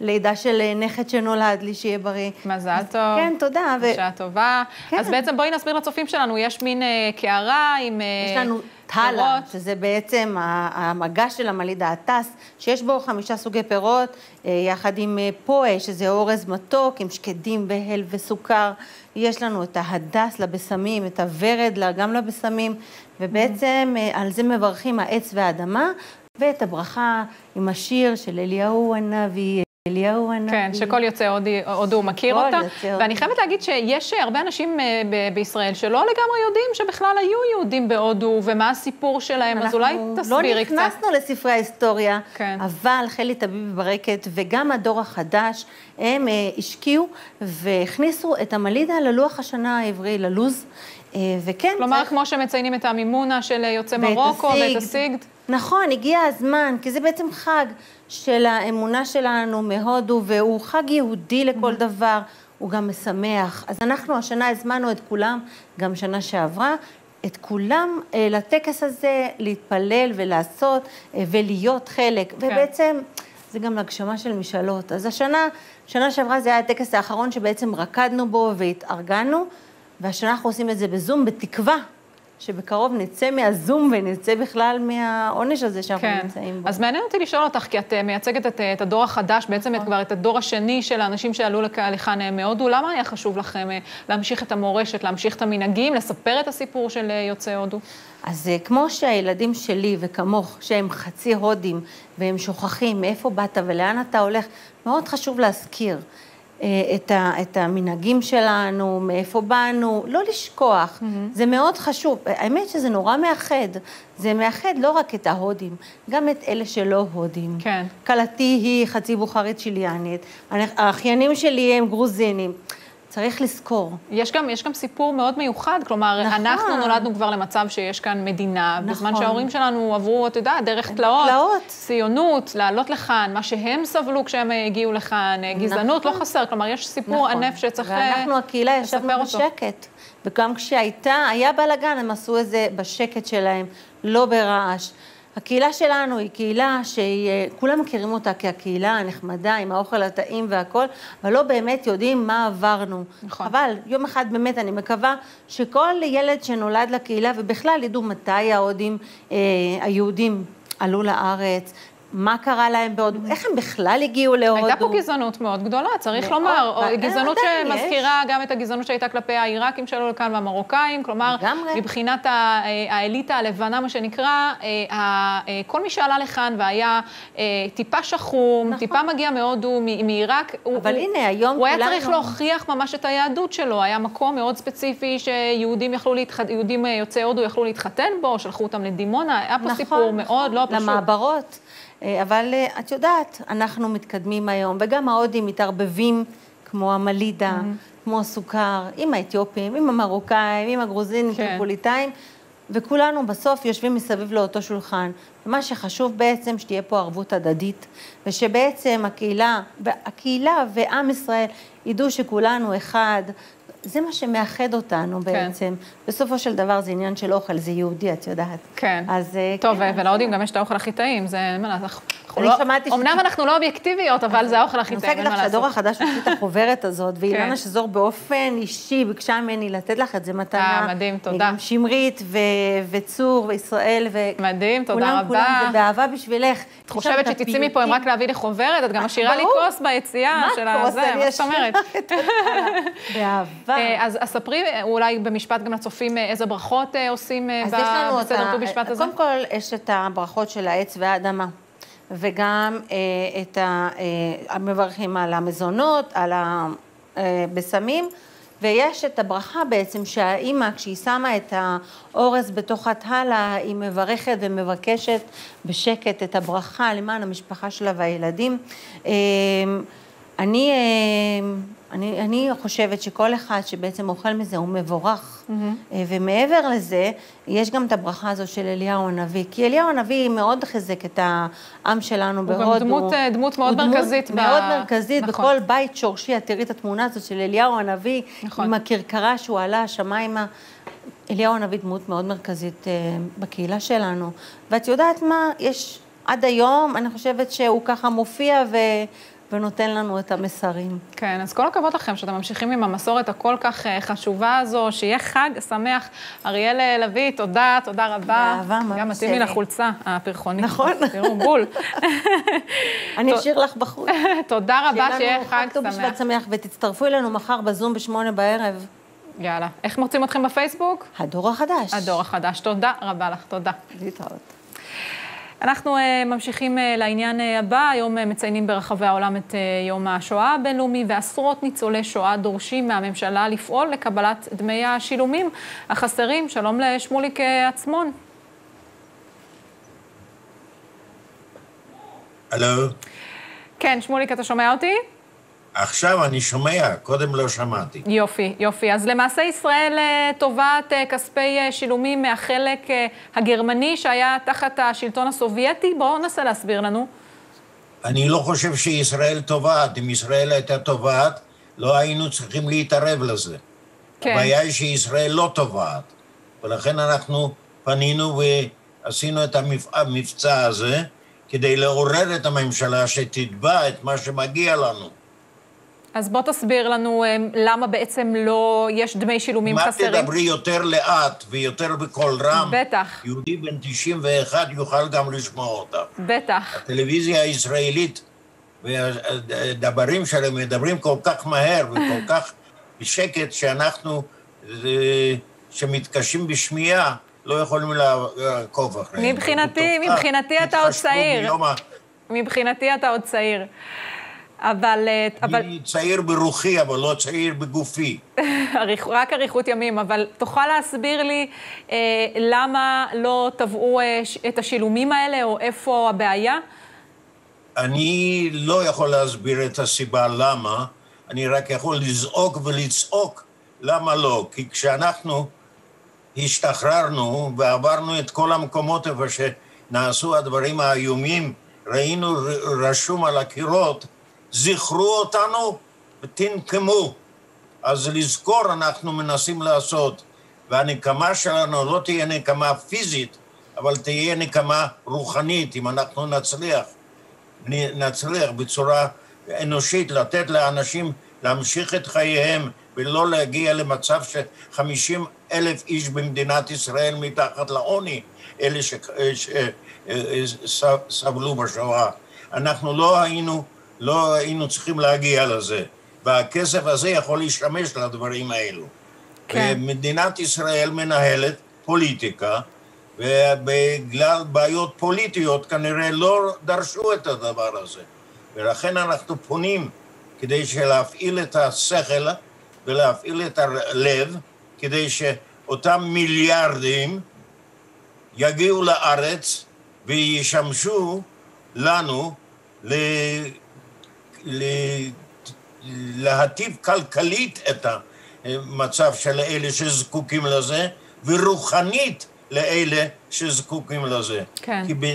לידה של נכד שנולד לי, שיהיה בריא. מזל טוב. כן, תודה. ו- בשעה טובה. כן. אז בעצם בואי נסביר לצופים שלנו, יש מין אה, קערה עם יש לנו טאלה, שזה בעצם המגע של המלידה, הטס, שיש בו חמישה סוגי פירות, יחד עם אה, פואה, שזה אורז מתוק, עם שקדים והל וסוכר. יש לנו את ההדס לבשמים, את הוורד גם לבשמים, ובעצם אה, על זה מברכים העץ והאדמה, ואת הברכה עם השיר של אליהו הנביא. אליהו הנביא. כן, שכל יוצא הודו מכיר אותה. יוצא. ואני חייבת להגיד שיש הרבה אנשים אה, בישראל שלא לגמרי יודעים שבכלל היו יהודים בהודו, ומה הסיפור שלהם, אז אולי אנחנו תסבירי קצת. לא נכנסנו לספרי ההיסטוריה, כן. אבל חלי טביבי ברקת וגם הדור החדש, הם אה, השקיעו והכניסו את המלידה ללוח השנה העברי, ללוז. אה, וכן, כלומר, כמו שמציינים את המימונה של יוצאי ואת מרוקו ואת. הסיגד. נכון, הגיע הזמן, כי זה בעצם חג של האמונה שלנו מהודו, והוא חג יהודי לכל דבר, הוא גם משמח. אז אנחנו השנה הזמנו את כולם, גם שנה שעברה, את כולם אה, לטקס הזה, להתפלל ולעשות אה, ולהיות חלק. כן. ובעצם זה גם הגשמה של משאלות. אז השנה, שנה שעברה זה היה הטקס האחרון שבעצם רקדנו בו והתארגנו, והשנה אנחנו עושים את זה בזום, בתקווה שבקרוב נצא מהזום ונצא בכלל מהעונש הזה שאנחנו כן. נמצאים בו. אז מעניין אותי לשאול אותך, כי את אה, מייצגת את, אה, את הדור החדש, בעצם את כבר את הדור השני של האנשים שעלו לכ- לכאן אה, מהודו. למה היה חשוב לכם להמשיך את המורשת, להמשיך את המנהגים, לספר את הסיפור של יוצאי הודו? אז כמו שהילדים שלי וכמוך, שהם חצי הודים, והם שוכחים מאיפה באת ולאן אתה הולך, מאוד חשוב להזכיר את, ה, את המנהגים שלנו, מאיפה באנו, לא לשכוח, mm-hmm. זה מאוד חשוב. האמת שזה נורא מאחד, זה מאחד לא רק את ההודים, גם את אלה שלא הודים. כן. כלתי היא חצי בוכרית שיליאנית, האחיינים שלי הם גרוזינים. צריך לזכור. יש גם, יש גם סיפור מאוד מיוחד, כלומר, נכון. אנחנו נולדנו כבר למצב שיש כאן מדינה, נכון. בזמן שההורים שלנו עברו, אתה יודע, דרך תלאות, תלאות. ציונות, לעלות לכאן, מה שהם סבלו כשהם הגיעו לכאן, אה, גזענות, נכון. לא חסר, כלומר, יש סיפור נכון. ענף שצריך אה, ואנחנו, הקהילה, ישבנו לספר אותו. בשקט. וגם כשהייתה, היה בלאגן, הם עשו את זה בשקט שלהם, לא ברעש. הקהילה שלנו היא קהילה שכולם מכירים אותה כהקהילה הנחמדה, עם האוכל הטעים והכול, אבל לא באמת יודעים מה עברנו. נכון. אבל יום אחד באמת אני מקווה שכל ילד שנולד לקהילה, ובכלל ידעו מתי ההודים, אה, היהודים עלו לארץ, מה קרה להם בהודו, איך הם בכלל הגיעו להודו. הייתה פה גזענות מאוד גדולה, צריך מאוד, לומר, או אבל גזענות עדיין יש. שמזכירה גם את הגזענות שהייתה כלפי העיראקים שעלו לכאן והמרוקאים, כלומר, לגמרי. מבחינת אה, האליטה הלבנה, מה שנקרא, אה, אה, כל מי שעלה לכאן והיה אה, טיפה שחום, טיפה מגיע מהודו, מעיראק, נכון. אבל הוא- הנה, היום הוא היה צריך להוכיח ממש את היהדות שלו, היה מקום מאוד ספציפי שיהודים אה, יוצאי הודו יכלו להתחתן בו, שלחו אותם לדימונה, היה פה סיפור מאוד לא פשוט. נכון, למעברות. אה, אבל אה, את יודעת, אנחנו מתקדמים היום, וגם ההודים מתערבבים כמו המלידה, Mm-hmm. כמו הסוכר, עם האתיופים, עם המרוקאים, עם הגרוזינים, כן. טריפוליטאים, וכולנו בסוף יושבים מסביב לאותו שולחן. ומה שחשוב בעצם, שתהיה פה ערבות הדדית, ושבעצם הקהילה, הקהילה ועם ישראל ידעו שכולנו אחד. זה מה שמאחד אותנו כן. בעצם. בסופו של דבר זה עניין של אוכל, זה יהודי, את יודעת. כן. אז אה, טוב, כן, ולהודים גם יש את האוכל הכי טעים, זה אין מה לעשות. אנחנו אני לא- שמעתי ש- אמנם אנחנו לא אובייקטיביות, אבל זה האוכל הכי אני רוצה טעים, להגיד אין מה לך שהדור לעשות. החדש הוציא את החוברת הזאת, (laughs) כן. ואילנה שזור באופן אישי ביקשה ממני לתת לך את זה מתנה. אה, מדהים, תודה. גם שמרית ו- וצור וישראל ו... מדהים, תודה כולם, רבה. כולם, זה באהבה בשבילך. את חושבת שתצאי מפה עם רק להביא לי חוברת? את גם משאירה לי. כוס ביציאה של? הזה, אני מה זאת אומרת? (laughs) באהבה. אה, אז ספרי אה, אולי במשפט גם לצופים אה, איזה ברכות אה, עושים אה, בסדר. ט"ו בשבט הזה? קודם כל, יש את הברכות של העץ והאדמה, וגם אה, את ה... אה, המברכים על המזונות, על הבשמים, ויש את הברכה בעצם שהאימא, כשהיא שמה את האורז בתוך התהלה, היא מברכת ומבקשת בשקט את הברכה למען המשפחה שלה והילדים. אה, אני, אה, אני, אני חושבת שכל אחד שבעצם אוכל מזה הוא מבורך. אה, ומעבר לזה, יש גם את הברכה הזו של אליהו הנביא, כי אליהו הנביא מאוד חיזק את העם שלנו הוא בהודו. גם דמות, אה, דמות מאוד הוא מרכזית ב- מאוד מרכזית, נכון. בכל בית שורשי, את תראי את התמונה הזאת של אליהו הנביא, נכון. עם הכרכרה שהוא עלה השמיימה. אליהו הנביא דמות מאוד מרכזית אה, בקהילה שלנו. ואת יודעת מה, יש עד היום, אני חושבת שהוא ככה מופיע ו... ונותן לנו את המסרים. כן, אז כל הכבוד לכם שאתם ממשיכים עם המסורת הכל כך אה, חשובה הזו, שיהיה חג שמח. אריאל אה, לביא, תודה, תודה רבה. באהבה, מה גם מתאים. לי לחולצה הפרחונית. נכון. תראו, בול. (laughs) אני. אשאיר לך בחוץ. (laughs) תודה רבה, שיהיה לנו חג ט"ו בשבט שמח. שמח, ותצטרפו אלינו מחר בזום בשמונה בערב. יאללה. איך מוצאים אתכם בפייסבוק? הדור החדש. הדור החדש. תודה רבה לך, תודה. להתראות. אנחנו uh, ממשיכים uh, לעניין uh, הבא, היום מציינים ברחבי העולם את יום השואה הבינלאומי, ועשרות ניצולי שואה דורשים מהממשלה לפעול לקבלת דמי השילומים החסרים. שלום לשמוליק עצמון. הלו, כן, שמוליק, אתה שומע אותי? עכשיו אני שומע, קודם לא שמעתי. יופי, יופי. אז למעשה ישראל אה, תובעת אה, כספי אה, שילומים מהחלק הגרמני שהיה תחת השלטון הסובייטי. בואו ננסה להסביר לנו. אני לא חושב שישראל תובעת. אם ישראל הייתה תובעת, לא היינו צריכים להתערב לזה. כן. הבעיה היא שישראל לא תובעת, ולכן אנחנו פנינו ועשינו את המבצע הזה כדי לעורר את הממשלה שתתבע את מה שמגיע לנו. אז בוא תסביר לנו אה, למה בעצם לא, יש דמי שילומים חסרים. תדברי יותר לאט ויותר בקול רם, בטח, יהודי בן 91 יוכל גם לשמוע אותך. בטח. הטלוויזיה הישראלית והדברים שלהם מדברים כל כך מהר וכל (laughs) כך בשקט שאנחנו, אה, שמתקשים בשמיעה, לא יכולים לעקוב אחריהם. מבחינתי, מבחינתי אתה עוד צעיר. מבחינתי אתה עוד צעיר. אבל, אה, אבל אני צעיר ברוחי, אבל לא צעיר בגופי. (laughs) רק אריכות ימים, אבל תוכל להסביר לי אה, למה לא תבעו אה, את השילומים האלה, או איפה הבעיה? אני לא יכול להסביר את הסיבה למה, אני רק יכול לזעוק ולצעוק למה לא. כי כשאנחנו השתחררנו ועברנו את כל המקומות איפה שנעשו הדברים האיומים, ראינו רשום על הקירות, זכרו אותנו ותנקמו. אז לזכור אנחנו מנסים לעשות, והנקמה שלנו לא תהיה נקמה פיזית, אבל תהיה נקמה רוחנית, אם אנחנו נצליח. נצליח בצורה אנושית לתת לאנשים להמשיך את חייהם ולא להגיע למצב ש-50 אלף איש במדינת ישראל מתחת לעוני, אלה שסבלו בשואה. אנחנו לא היינו, לא היינו צריכים להגיע לזה, והכסף הזה יכול להשתמש לדברים האלו. כן. מדינת ישראל מנהלת פוליטיקה, ובגלל בעיות פוליטיות כנראה לא דרשו את הדבר הזה. ולכן אנחנו פונים כדי להפעיל את השכל ולהפעיל את הלב, כדי שאותם מיליארדים יגיעו לארץ וישמשו לנו ל... להטיב כלכלית את המצב של אלה שזקוקים לזה, ורוחנית לאלה שזקוקים לזה. כן. כי ב,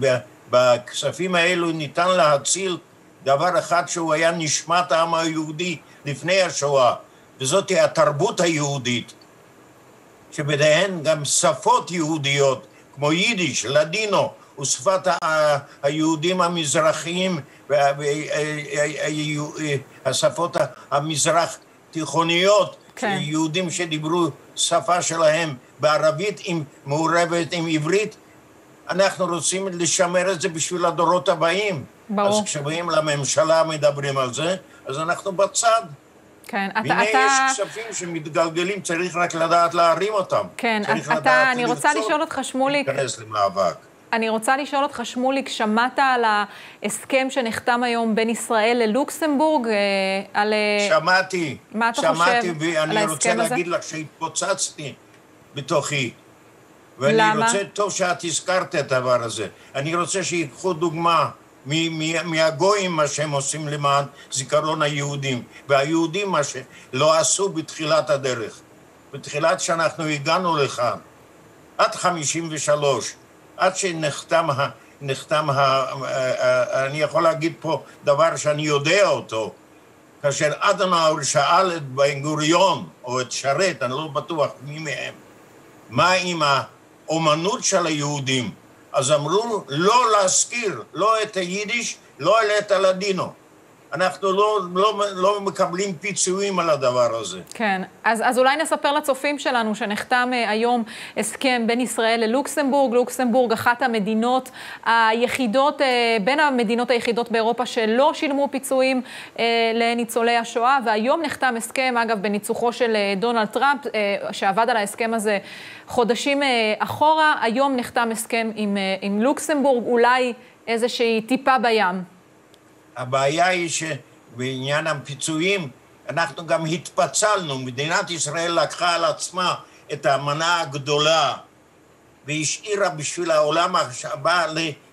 ב, בכספים האלו ניתן להציל דבר אחד שהוא היה נשמת העם היהודי לפני השואה, וזאת התרבות היהודית, שביניהן גם שפות יהודיות, כמו יידיש, לדינו, ושפת היהודים המזרחיים, והשפות המזרח תיכוניות, כן. יהודים שדיברו שפה שלהם בערבית עם, מעורבת עם עברית, אנחנו רוצים לשמר את זה בשביל הדורות הבאים. ברור. אז כשבאים לממשלה מדברים על זה, אז אנחנו בצד. כן, אתה... והנה אתה... יש כספים שמתגלגלים, צריך רק לדעת להרים אותם. כן, צריך אתה, אני רוצה לשאול אותך, שמוליק, להיכנס למאבק. אני רוצה לשאול אותך, שמוליק, שמעת על ההסכם שנחתם היום בין ישראל ללוקסמבורג? אה, על... אה, שמעתי, מה אתה שמעתי, חושב על ואני רוצה ההסכם הזה? להגיד לך שהתפוצצתי בתוכי. ואני למה? רוצה, טוב שאת הזכרת את הדבר הזה. אני רוצה שיקחו דוגמה מהגויים, מה שהם עושים למען זיכרון היהודים. והיהודים, מה שלא עשו בתחילת הדרך. בתחילת שאנחנו הגענו לכאן, עד 53, עד שנחתם, ה- נחתם ה- ה- ה- אני יכול להגיד פה דבר שאני יודע אותו, כאשר אדנאואר שאל את בן גוריון, או את שרת, אני לא בטוח מי מהם, מה עם האומנות של היהודים? אז אמרו לא להזכיר לא את היידיש, לא את הלדינו. אנחנו לא, לא, לא מקבלים פיצויים על הדבר הזה. כן, אז, אז אולי נספר לצופים שלנו שנחתם אה, היום הסכם בין ישראל ללוקסמבורג. לוקסמבורג, אחת המדינות היחידות, אה, בין המדינות היחידות באירופה שלא שילמו פיצויים אה, לניצולי השואה, והיום נחתם הסכם, אגב, בניצוחו של דונלד טראמפ, שעבד על ההסכם הזה חודשים אחורה. היום נחתם הסכם עם, עם לוקסמבורג, אולי איזושהי טיפה בים. הבעיה היא שבעניין הפיצויים, אנחנו גם התפצלנו. מדינת ישראל לקחה על עצמה את המנה הגדולה והשאירה בשביל העולם הבא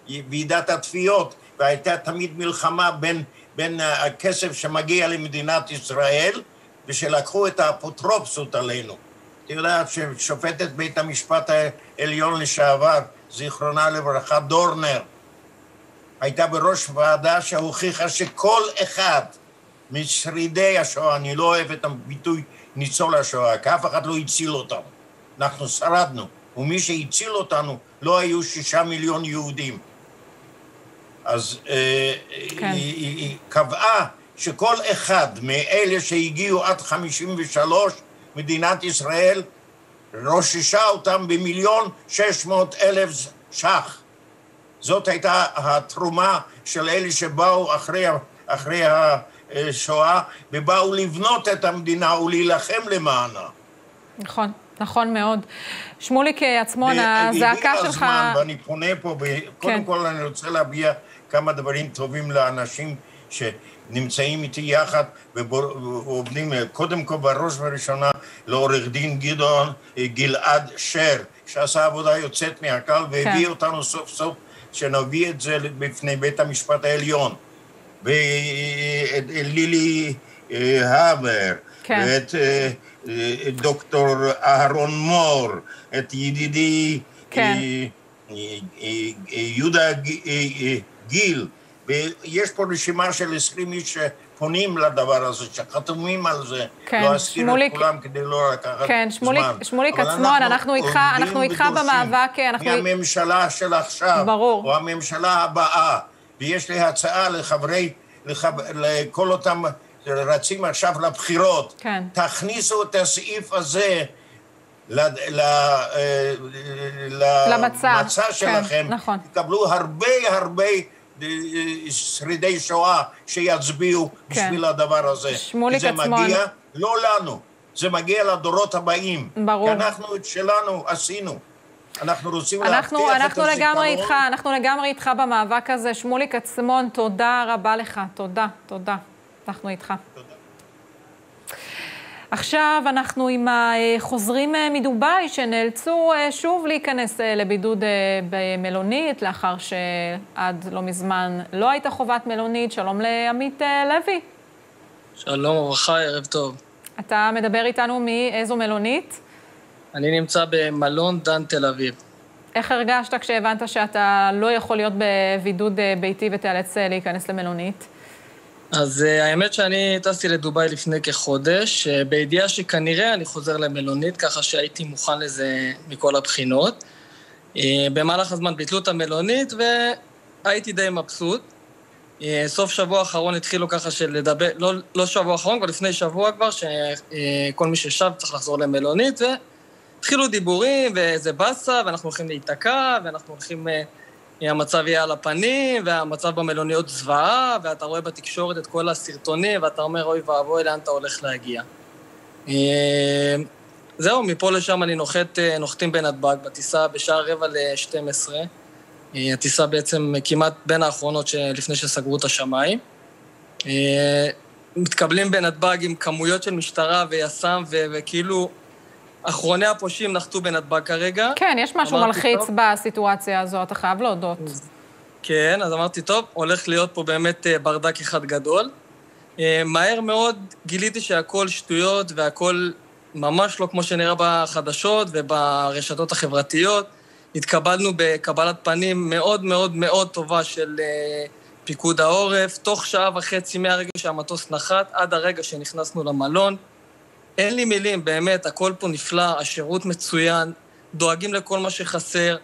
לוועידת התביעות, והייתה תמיד מלחמה בין, בין הכסף שמגיע למדינת ישראל ושלקחו את האפוטרופסות עלינו. את יודעת ששופטת בית המשפט העליון לשעבר, זיכרונה לברכה, דורנר, הייתה בראש ועדה שהוכיחה שכל אחד משרידי השואה, אני לא אוהב את הביטוי ניצול השואה, כי אף אחד לא הציל אותנו. אנחנו שרדנו, ומי שהציל אותנו לא היו שישה מיליון יהודים. אז אה, כן. היא, היא, היא קבעה שכל אחד מאלה שהגיעו עד 53, מדינת ישראל רוששה אותם במיליון שש מאות אלף ש"ח. זאת הייתה התרומה של אלה שבאו אחרי, אחרי השואה ובאו לבנות את המדינה ולהילחם למענה. נכון. נכון מאוד. שמוליק עצמון, הזעקה שלך... הזמן, ואני פונה פה, ב... קודם כן. כל אני רוצה להביע כמה דברים טובים לאנשים שנמצאים איתי יחד ועובדים, קודם כל בראש ובראשונה לעורך דין גדעון גלעד שר, שעשה עבודה יוצאת מהכלל והביא כן. אותנו סוף סוף שנביא את זה בפני בית המשפט העליון. ולילי הבר, כן. ואת דוקטור אהרון מור, את ידידי כן. יהודה גיל, ויש פה רשימה של עשרים איש שפונים לדבר הזה, שחתומים על זה. כן, לא אזכיר את כולם כדי לא לקחת כן, שמוליק, זמן. שמוליק עצמון, אנחנו איתך, אנחנו איתך במאבק, אנחנו... מהממשלה של עכשיו, ברור. או הממשלה הבאה, ויש לי הצעה לחברי, לחב... לכל אותם רצים עכשיו לבחירות, כן. תכניסו את הסעיף הזה ל, ל, ל, למצע, למצע שלכם, כן, נכון. תקבלו הרבה הרבה שרידי שואה שיצביעו כן. בשביל הדבר הזה. שמוליק זה עצמון. מגיע לא לנו, זה מגיע לדורות הבאים. ברור. כי אנחנו את שלנו עשינו. אנחנו רוצים אנחנו, להבטיח אנחנו את לגמרי הזיכרון. איתך, אנחנו לגמרי איתך במאבק הזה. שמוליק עצמון, תודה רבה לך. תודה, תודה. אנחנו איתך. תודה. עכשיו אנחנו עם החוזרים מדובאי שנאלצו שוב להיכנס לבידוד במלונית, לאחר שעד לא מזמן לא הייתה חובת מלונית. שלום לעמית לוי. שלום וברכה, ערב טוב. אתה מדבר איתנו מאיזו מלונית? אני נמצא במלון דן תל אביב. איך הרגשת כשהבנת שאתה לא יכול להיות בבידוד ביתי ותיאלץ להיכנס למלונית? אז uh, האמת שאני טסתי לדובאי לפני כחודש, uh, בידיעה שכנראה אני חוזר למלונית, ככה שהייתי מוכן לזה מכל הבחינות. Uh, במהלך הזמן ביטלו את המלונית והייתי די מבסוט. סוף שבוע האחרון התחילו ככה של לדבר, לא, לא שבוע האחרון, כבר לפני שבוע כבר, שכל מי ששב צריך לחזור למלונית, והתחילו דיבורים, וזה באסה, ואנחנו הולכים להיתקע, ואנחנו הולכים... המצב יהיה על הפנים, והמצב במלוניות זוועה, ואתה רואה בתקשורת את כל הסרטונים, ואתה אומר, אוי ואבוי, לאן אתה הולך להגיע. זהו, מפה לשם אני נוחת, נוחתים בנתב"ג, בטיסה בשעה רבע ל-12. הטיסה בעצם כמעט בין האחרונות לפני שסגרו את השמיים. מתקבלים בנתב"ג עם כמויות של משטרה ויס"מ, וכאילו... אחרוני הפושעים נחתו בנתב"ג כרגע. כן, יש משהו מלחיץ טוב. בסיטואציה הזו, אתה חייב להודות. כן, אז אמרתי, טוב, הולך להיות פה באמת ברדק אחד גדול. מהר מאוד גיליתי שהכל שטויות והכל ממש לא כמו שנראה בחדשות וברשתות החברתיות. התקבלנו בקבלת פנים מאוד מאוד מאוד טובה של פיקוד העורף, תוך שעה וחצי מהרגע שהמטוס נחת עד הרגע שנכנסנו למלון. אין לי מילים, באמת, הכל פה נפלא, השירות מצוין, דואגים לכל מה שחסר.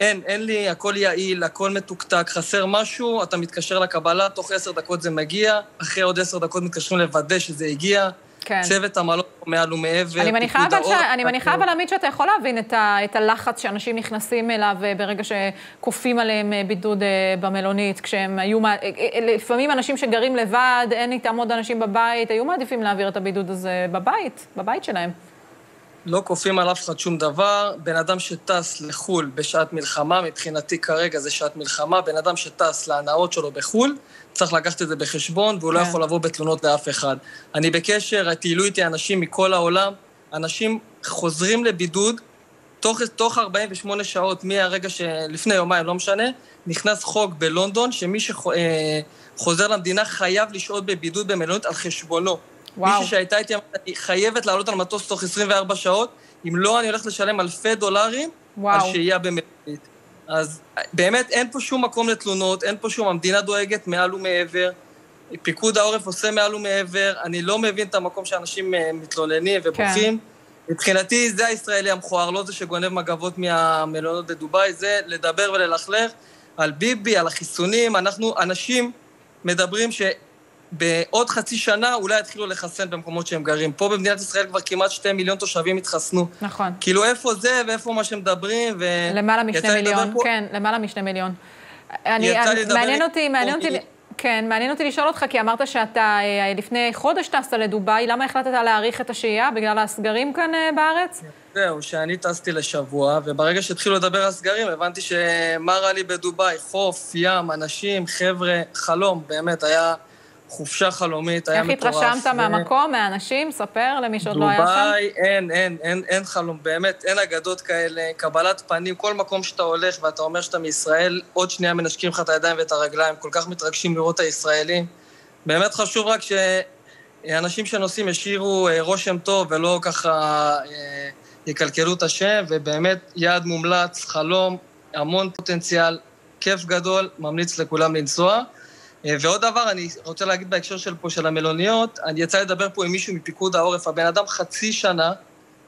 אין, אין לי, הכל יעיל, הכל מתוקתק, חסר משהו, אתה מתקשר לקבלה, תוך עשר דקות זה מגיע, אחרי עוד עשר דקות מתקשרים לוודא שזה הגיע. כן. צוות המלון מעל ומעבר, אני מניחה אבל, ש... אני מניחה אבל עמית שאתה יכול להבין את, ה... את הלחץ שאנשים נכנסים אליו ברגע שכופים עליהם בידוד במלונית, כשהם היו... לפעמים אנשים שגרים לבד, אין איתם עוד אנשים בבית, היו מעדיפים להעביר את הבידוד הזה בבית, בבית שלהם. לא כופים על אף אחד שום דבר. בן אדם שטס לחו"ל בשעת מלחמה, מבחינתי כרגע זה שעת מלחמה, בן אדם שטס להנאות שלו בחו"ל, צריך לקחת את זה בחשבון, והוא כן. לא יכול לבוא בתלונות לאף אחד. אני בקשר, טיילו איתי אנשים מכל העולם, אנשים חוזרים לבידוד, תוך, תוך 48 שעות מהרגע שלפני יומיים, לא משנה, נכנס חוק בלונדון, שמי שחוזר למדינה חייב לשהות בבידוד במלונות על חשבונו. וואו. מישהי שהייתה איתי, אני חייבת לעלות על מטוס תוך 24 שעות, אם לא, אני הולכת לשלם אלפי דולרים וואו. על שהייה במלונית. אז באמת אין פה שום מקום לתלונות, אין פה שום, המדינה דואגת מעל ומעבר, פיקוד העורף עושה מעל ומעבר, אני לא מבין את המקום שאנשים מתלוננים ובוכים. כן. מבחינתי זה הישראלי המכוער, לא זה שגונב מגבות מהמלונות בדובאי, זה לדבר וללכלך על ביבי, על החיסונים. אנחנו, אנשים מדברים ש... בעוד חצי שנה אולי יתחילו לחסן במקומות שהם גרים. פה במדינת ישראל כבר כמעט שתי מיליון תושבים התחסנו. נכון. כאילו, איפה זה ואיפה מה שמדברים, ו... למעלה משני מיליון, פה- כן, למעלה משני מיליון. אני, אני, מעניין אותי, מעניין אותי, כן, מעניין אותי לשאול אותך, כי אמרת שאתה אה, לפני חודש טסת לדובאי, למה החלטת להאריך את השהייה? בגלל הסגרים כאן אה, בארץ? זהו, שאני טסתי לשבוע, וברגע שהתחילו לדבר על סגרים, הבנתי שמה רע לי בדובאי, חוף, ים, אנשים, חבר'ה, חלום, באמת, היה חופשה חלומית, היה איך מטורף. התרשמת ו- מהמקום, מהאנשים? ספר למי שעוד לא היה שם. דובאי, אין, אין, אין, אין חלום, באמת, אין אגדות כאלה, קבלת פנים, כל מקום שאתה הולך ואתה אומר שאתה מישראל, עוד שנייה מנשקים לך את הידיים ואת הרגליים, כל כך מתרגשים לראות את הישראלים. באמת חשוב רק שאנשים שנוסעים ישאירו אה, רושם טוב ולא ככה אה, יקלקלו את השם, ובאמת יעד מומלץ, חלום, המון פוטנציאל, כיף גדול, ממליץ לכולם לנסוע. אה, ועוד דבר, אני רוצה להגיד בהקשר של פה, של המלוניות, אני יצא לדבר פה עם מישהו מפיקוד העורף, הבן אדם חצי שנה,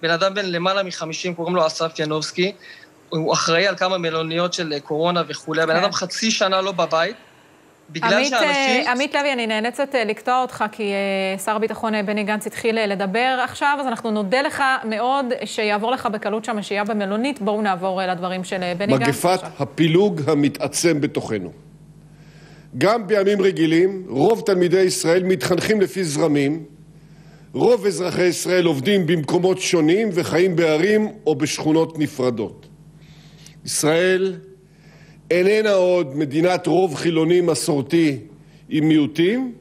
בן אדם בן למעלה מחמישים, קוראים לו אסף ינובסקי, הוא אחראי על כמה מלוניות של אה, קורונה וכולי, הבן כן. אדם חצי שנה לא בבית, בגלל עמית, שאנשים... אה, עמית לוי, אני נאלצת לקטוע אותך, כי שר הביטחון בני גנץ התחיל לדבר עכשיו, אז אנחנו נודה לך מאוד שיעבור לך בקלות שם השהייה במלונית. בואו נעבור לדברים של בני גנץ. מגפת הפילוג המתעצם בתוכנו. גם בימים רגילים, רוב תלמידי ישראל מתחנכים לפי זרמים, רוב אזרחי ישראל עובדים במקומות שונים וחיים בערים או בשכונות נפרדות. ישראל איננה עוד מדינת רוב חילוני מסורתי עם מיעוטים,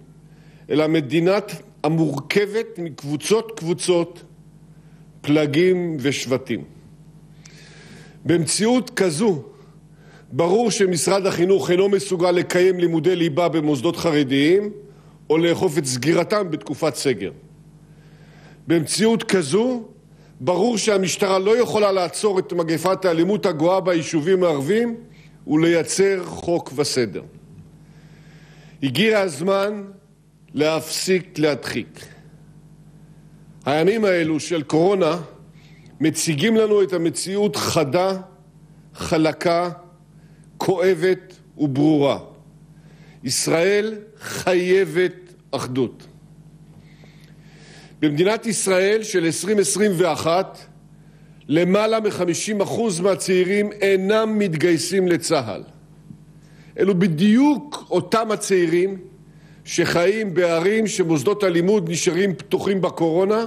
אלא מדינת המורכבת מקבוצות קבוצות, פלגים ושבטים. במציאות כזו ברור שמשרד החינוך אינו מסוגל לקיים לימודי ליבה במוסדות חרדיים או לאכוף את סגירתם בתקופת סגר. במציאות כזו ברור שהמשטרה לא יכולה לעצור את מגפת האלימות הגואה ביישובים הערביים ולייצר חוק וסדר. הגיע הזמן להפסיק להדחיק. הימים האלו של קורונה מציגים לנו את המציאות חדה, חלקה, כואבת וברורה. ישראל חייבת אחדות. במדינת ישראל של 2021 למעלה מ-50% מהצעירים אינם מתגייסים לצה"ל. אלו בדיוק אותם הצעירים שחיים בערים שמוסדות הלימוד נשארים פתוחים בקורונה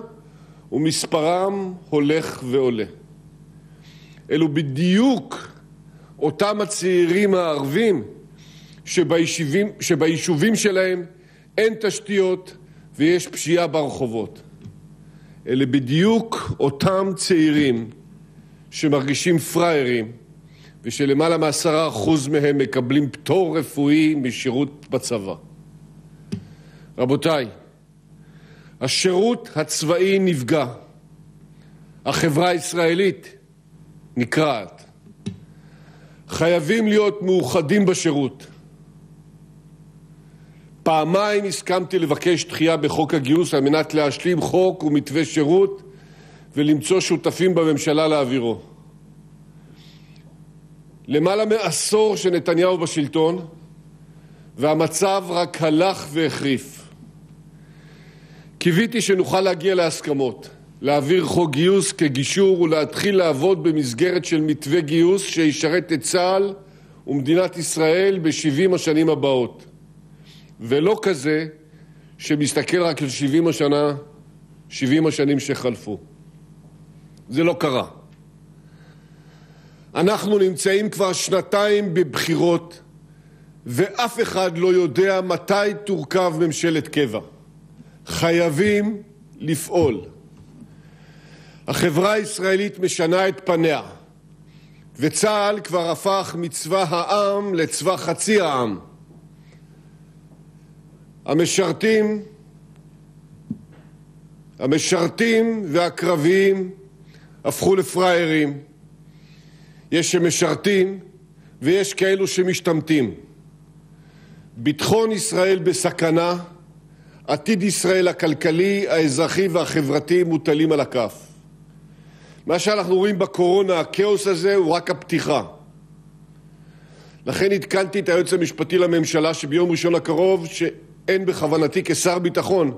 ומספרם הולך ועולה. אלו בדיוק אותם הצעירים הערבים שביישובים, שביישובים שלהם אין תשתיות ויש פשיעה ברחובות. אלה בדיוק אותם צעירים שמרגישים פראיירים ושלמעלה מעשרה אחוז מהם מקבלים פטור רפואי משירות בצבא. רבותיי, השירות הצבאי נפגע, החברה הישראלית נקרעת. חייבים להיות מאוחדים בשירות. פעמיים הסכמתי לבקש דחייה בחוק הגיוס על מנת להשלים חוק ומתווה שירות ולמצוא שותפים בממשלה להעבירו. למעלה מעשור שנתניהו בשלטון והמצב רק הלך והחריף. קיוויתי שנוכל להגיע להסכמות, להעביר חוק גיוס כגישור ולהתחיל לעבוד במסגרת של מתווה גיוס שישרת את צה"ל ומדינת ישראל ב-70 השנים הבאות. ולא כזה שמסתכל רק על 70 השנה, 70 השנים שחלפו. זה לא קרה. אנחנו נמצאים כבר שנתיים בבחירות ואף אחד לא יודע מתי תורכב ממשלת קבע. חייבים לפעול. החברה הישראלית משנה את פניה וצה"ל כבר הפך מצבא העם לצבא חצי העם. המשרתים, המשרתים והקרביים הפכו לפראיירים. יש שמשרתים ויש כאלו שמשתמטים. ביטחון ישראל בסכנה, עתיד ישראל הכלכלי, האזרחי והחברתי מוטלים על הכף. מה שאנחנו רואים בקורונה, הכאוס הזה, הוא רק הפתיחה. לכן עדכנתי את היועץ המשפטי לממשלה שביום ראשון הקרוב אין בכוונתי כשר ביטחון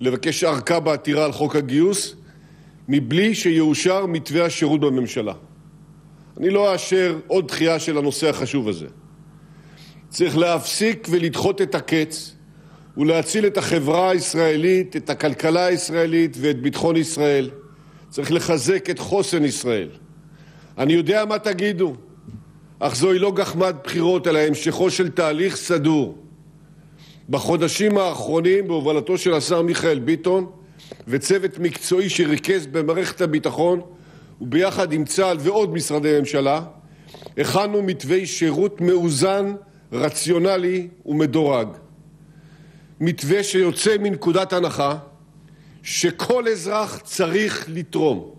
לבקש ארכה בעתירה על חוק הגיוס מבלי שיאושר מתווה השירות בממשלה. אני לא אאשר עוד דחייה של הנושא החשוב הזה. צריך להפסיק ולדחות את הקץ ולהציל את החברה הישראלית, את הכלכלה הישראלית ואת ביטחון ישראל. צריך לחזק את חוסן ישראל. אני יודע מה תגידו, אך זוהי לא גחמת בחירות, אלא המשכו של תהליך סדור. בחודשים האחרונים, בהובלתו של השר מיכאל ביטון וצוות מקצועי שריכז במערכת הביטחון וביחד עם צה"ל ועוד משרדי ממשלה, הכנו מתווי שירות מאוזן, רציונלי ומדורג. מתווה שיוצא מנקודת הנחה שכל אזרח צריך לתרום,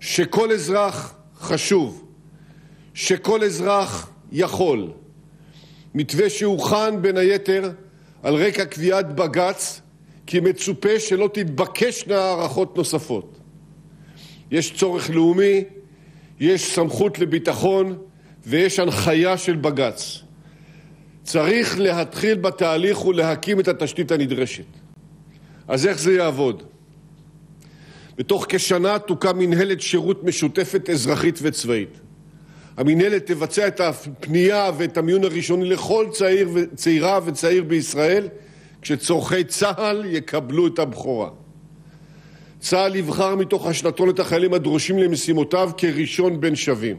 שכל אזרח חשוב, שכל אזרח יכול. מתווה שהוכן בין היתר על רקע קביעת בג"ץ כי מצופה שלא תתבקשנה הערכות נוספות. יש צורך לאומי, יש סמכות לביטחון ויש הנחיה של בג"ץ. צריך להתחיל בתהליך ולהקים את התשתית הנדרשת. אז איך זה יעבוד? בתוך כשנה תוקם מנהלת שירות משותפת אזרחית וצבאית. המנהלת תבצע את הפנייה ואת המיון הראשוני לכל צעיר וצעירה וצעיר בישראל, כשצורכי צה"ל יקבלו את הבכורה. צה"ל יבחר מתוך השנתון את החיילים הדרושים למשימותיו כראשון בין שווים.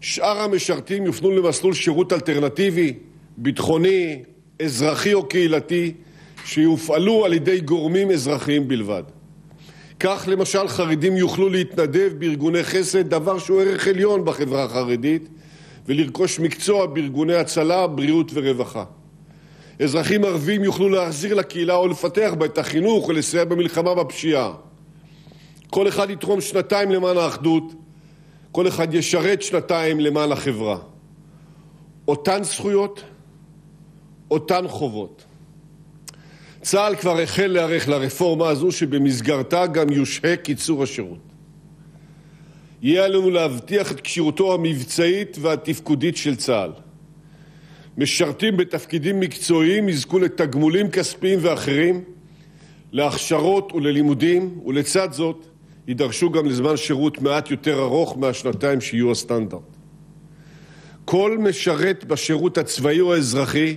שאר המשרתים יופנו למסלול שירות אלטרנטיבי, ביטחוני, אזרחי או קהילתי, שיופעלו על ידי גורמים אזרחיים בלבד. כך למשל חרדים יוכלו להתנדב בארגוני חסד, דבר שהוא ערך עליון בחברה החרדית, ולרכוש מקצוע בארגוני הצלה, בריאות ורווחה. אזרחים ערבים יוכלו להחזיר לקהילה או לפתח בה את החינוך ולסייע במלחמה בפשיעה. כל אחד יתרום שנתיים למען האחדות, כל אחד ישרת שנתיים למען החברה. אותן זכויות, אותן חובות. צה"ל כבר החל להיערך לרפורמה הזו שבמסגרתה גם יושהה קיצור השירות. יהיה עלינו להבטיח את כשירותו המבצעית והתפקודית של צה"ל. משרתים בתפקידים מקצועיים יזכו לתגמולים כספיים ואחרים, להכשרות וללימודים, ולצד זאת יידרשו גם לזמן שירות מעט יותר ארוך מהשנתיים שיהיו הסטנדרט. כל משרת בשירות הצבאי או האזרחי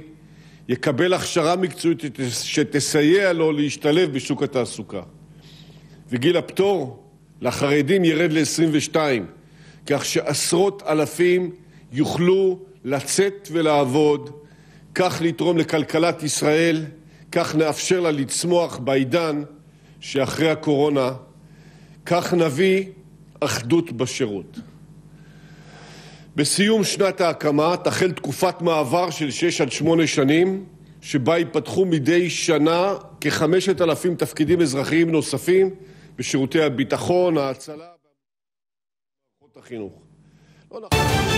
יקבל הכשרה מקצועית שתסייע לו להשתלב בשוק התעסוקה. וגיל הפטור לחרדים ירד ל-22, כך שעשרות אלפים יוכלו לצאת ולעבוד, כך לתרום לכלכלת ישראל, כך נאפשר לה לצמוח בעידן שאחרי הקורונה, כך נביא אחדות בשירות. בסיום שנת ההקמה תחל תקופת מעבר של שש עד שמונה שנים, שבה ייפתחו מדי שנה כחמשת אלפים תפקידים אזרחיים נוספים בשירותי הביטחון, ההצלה החינוך. לא נכון.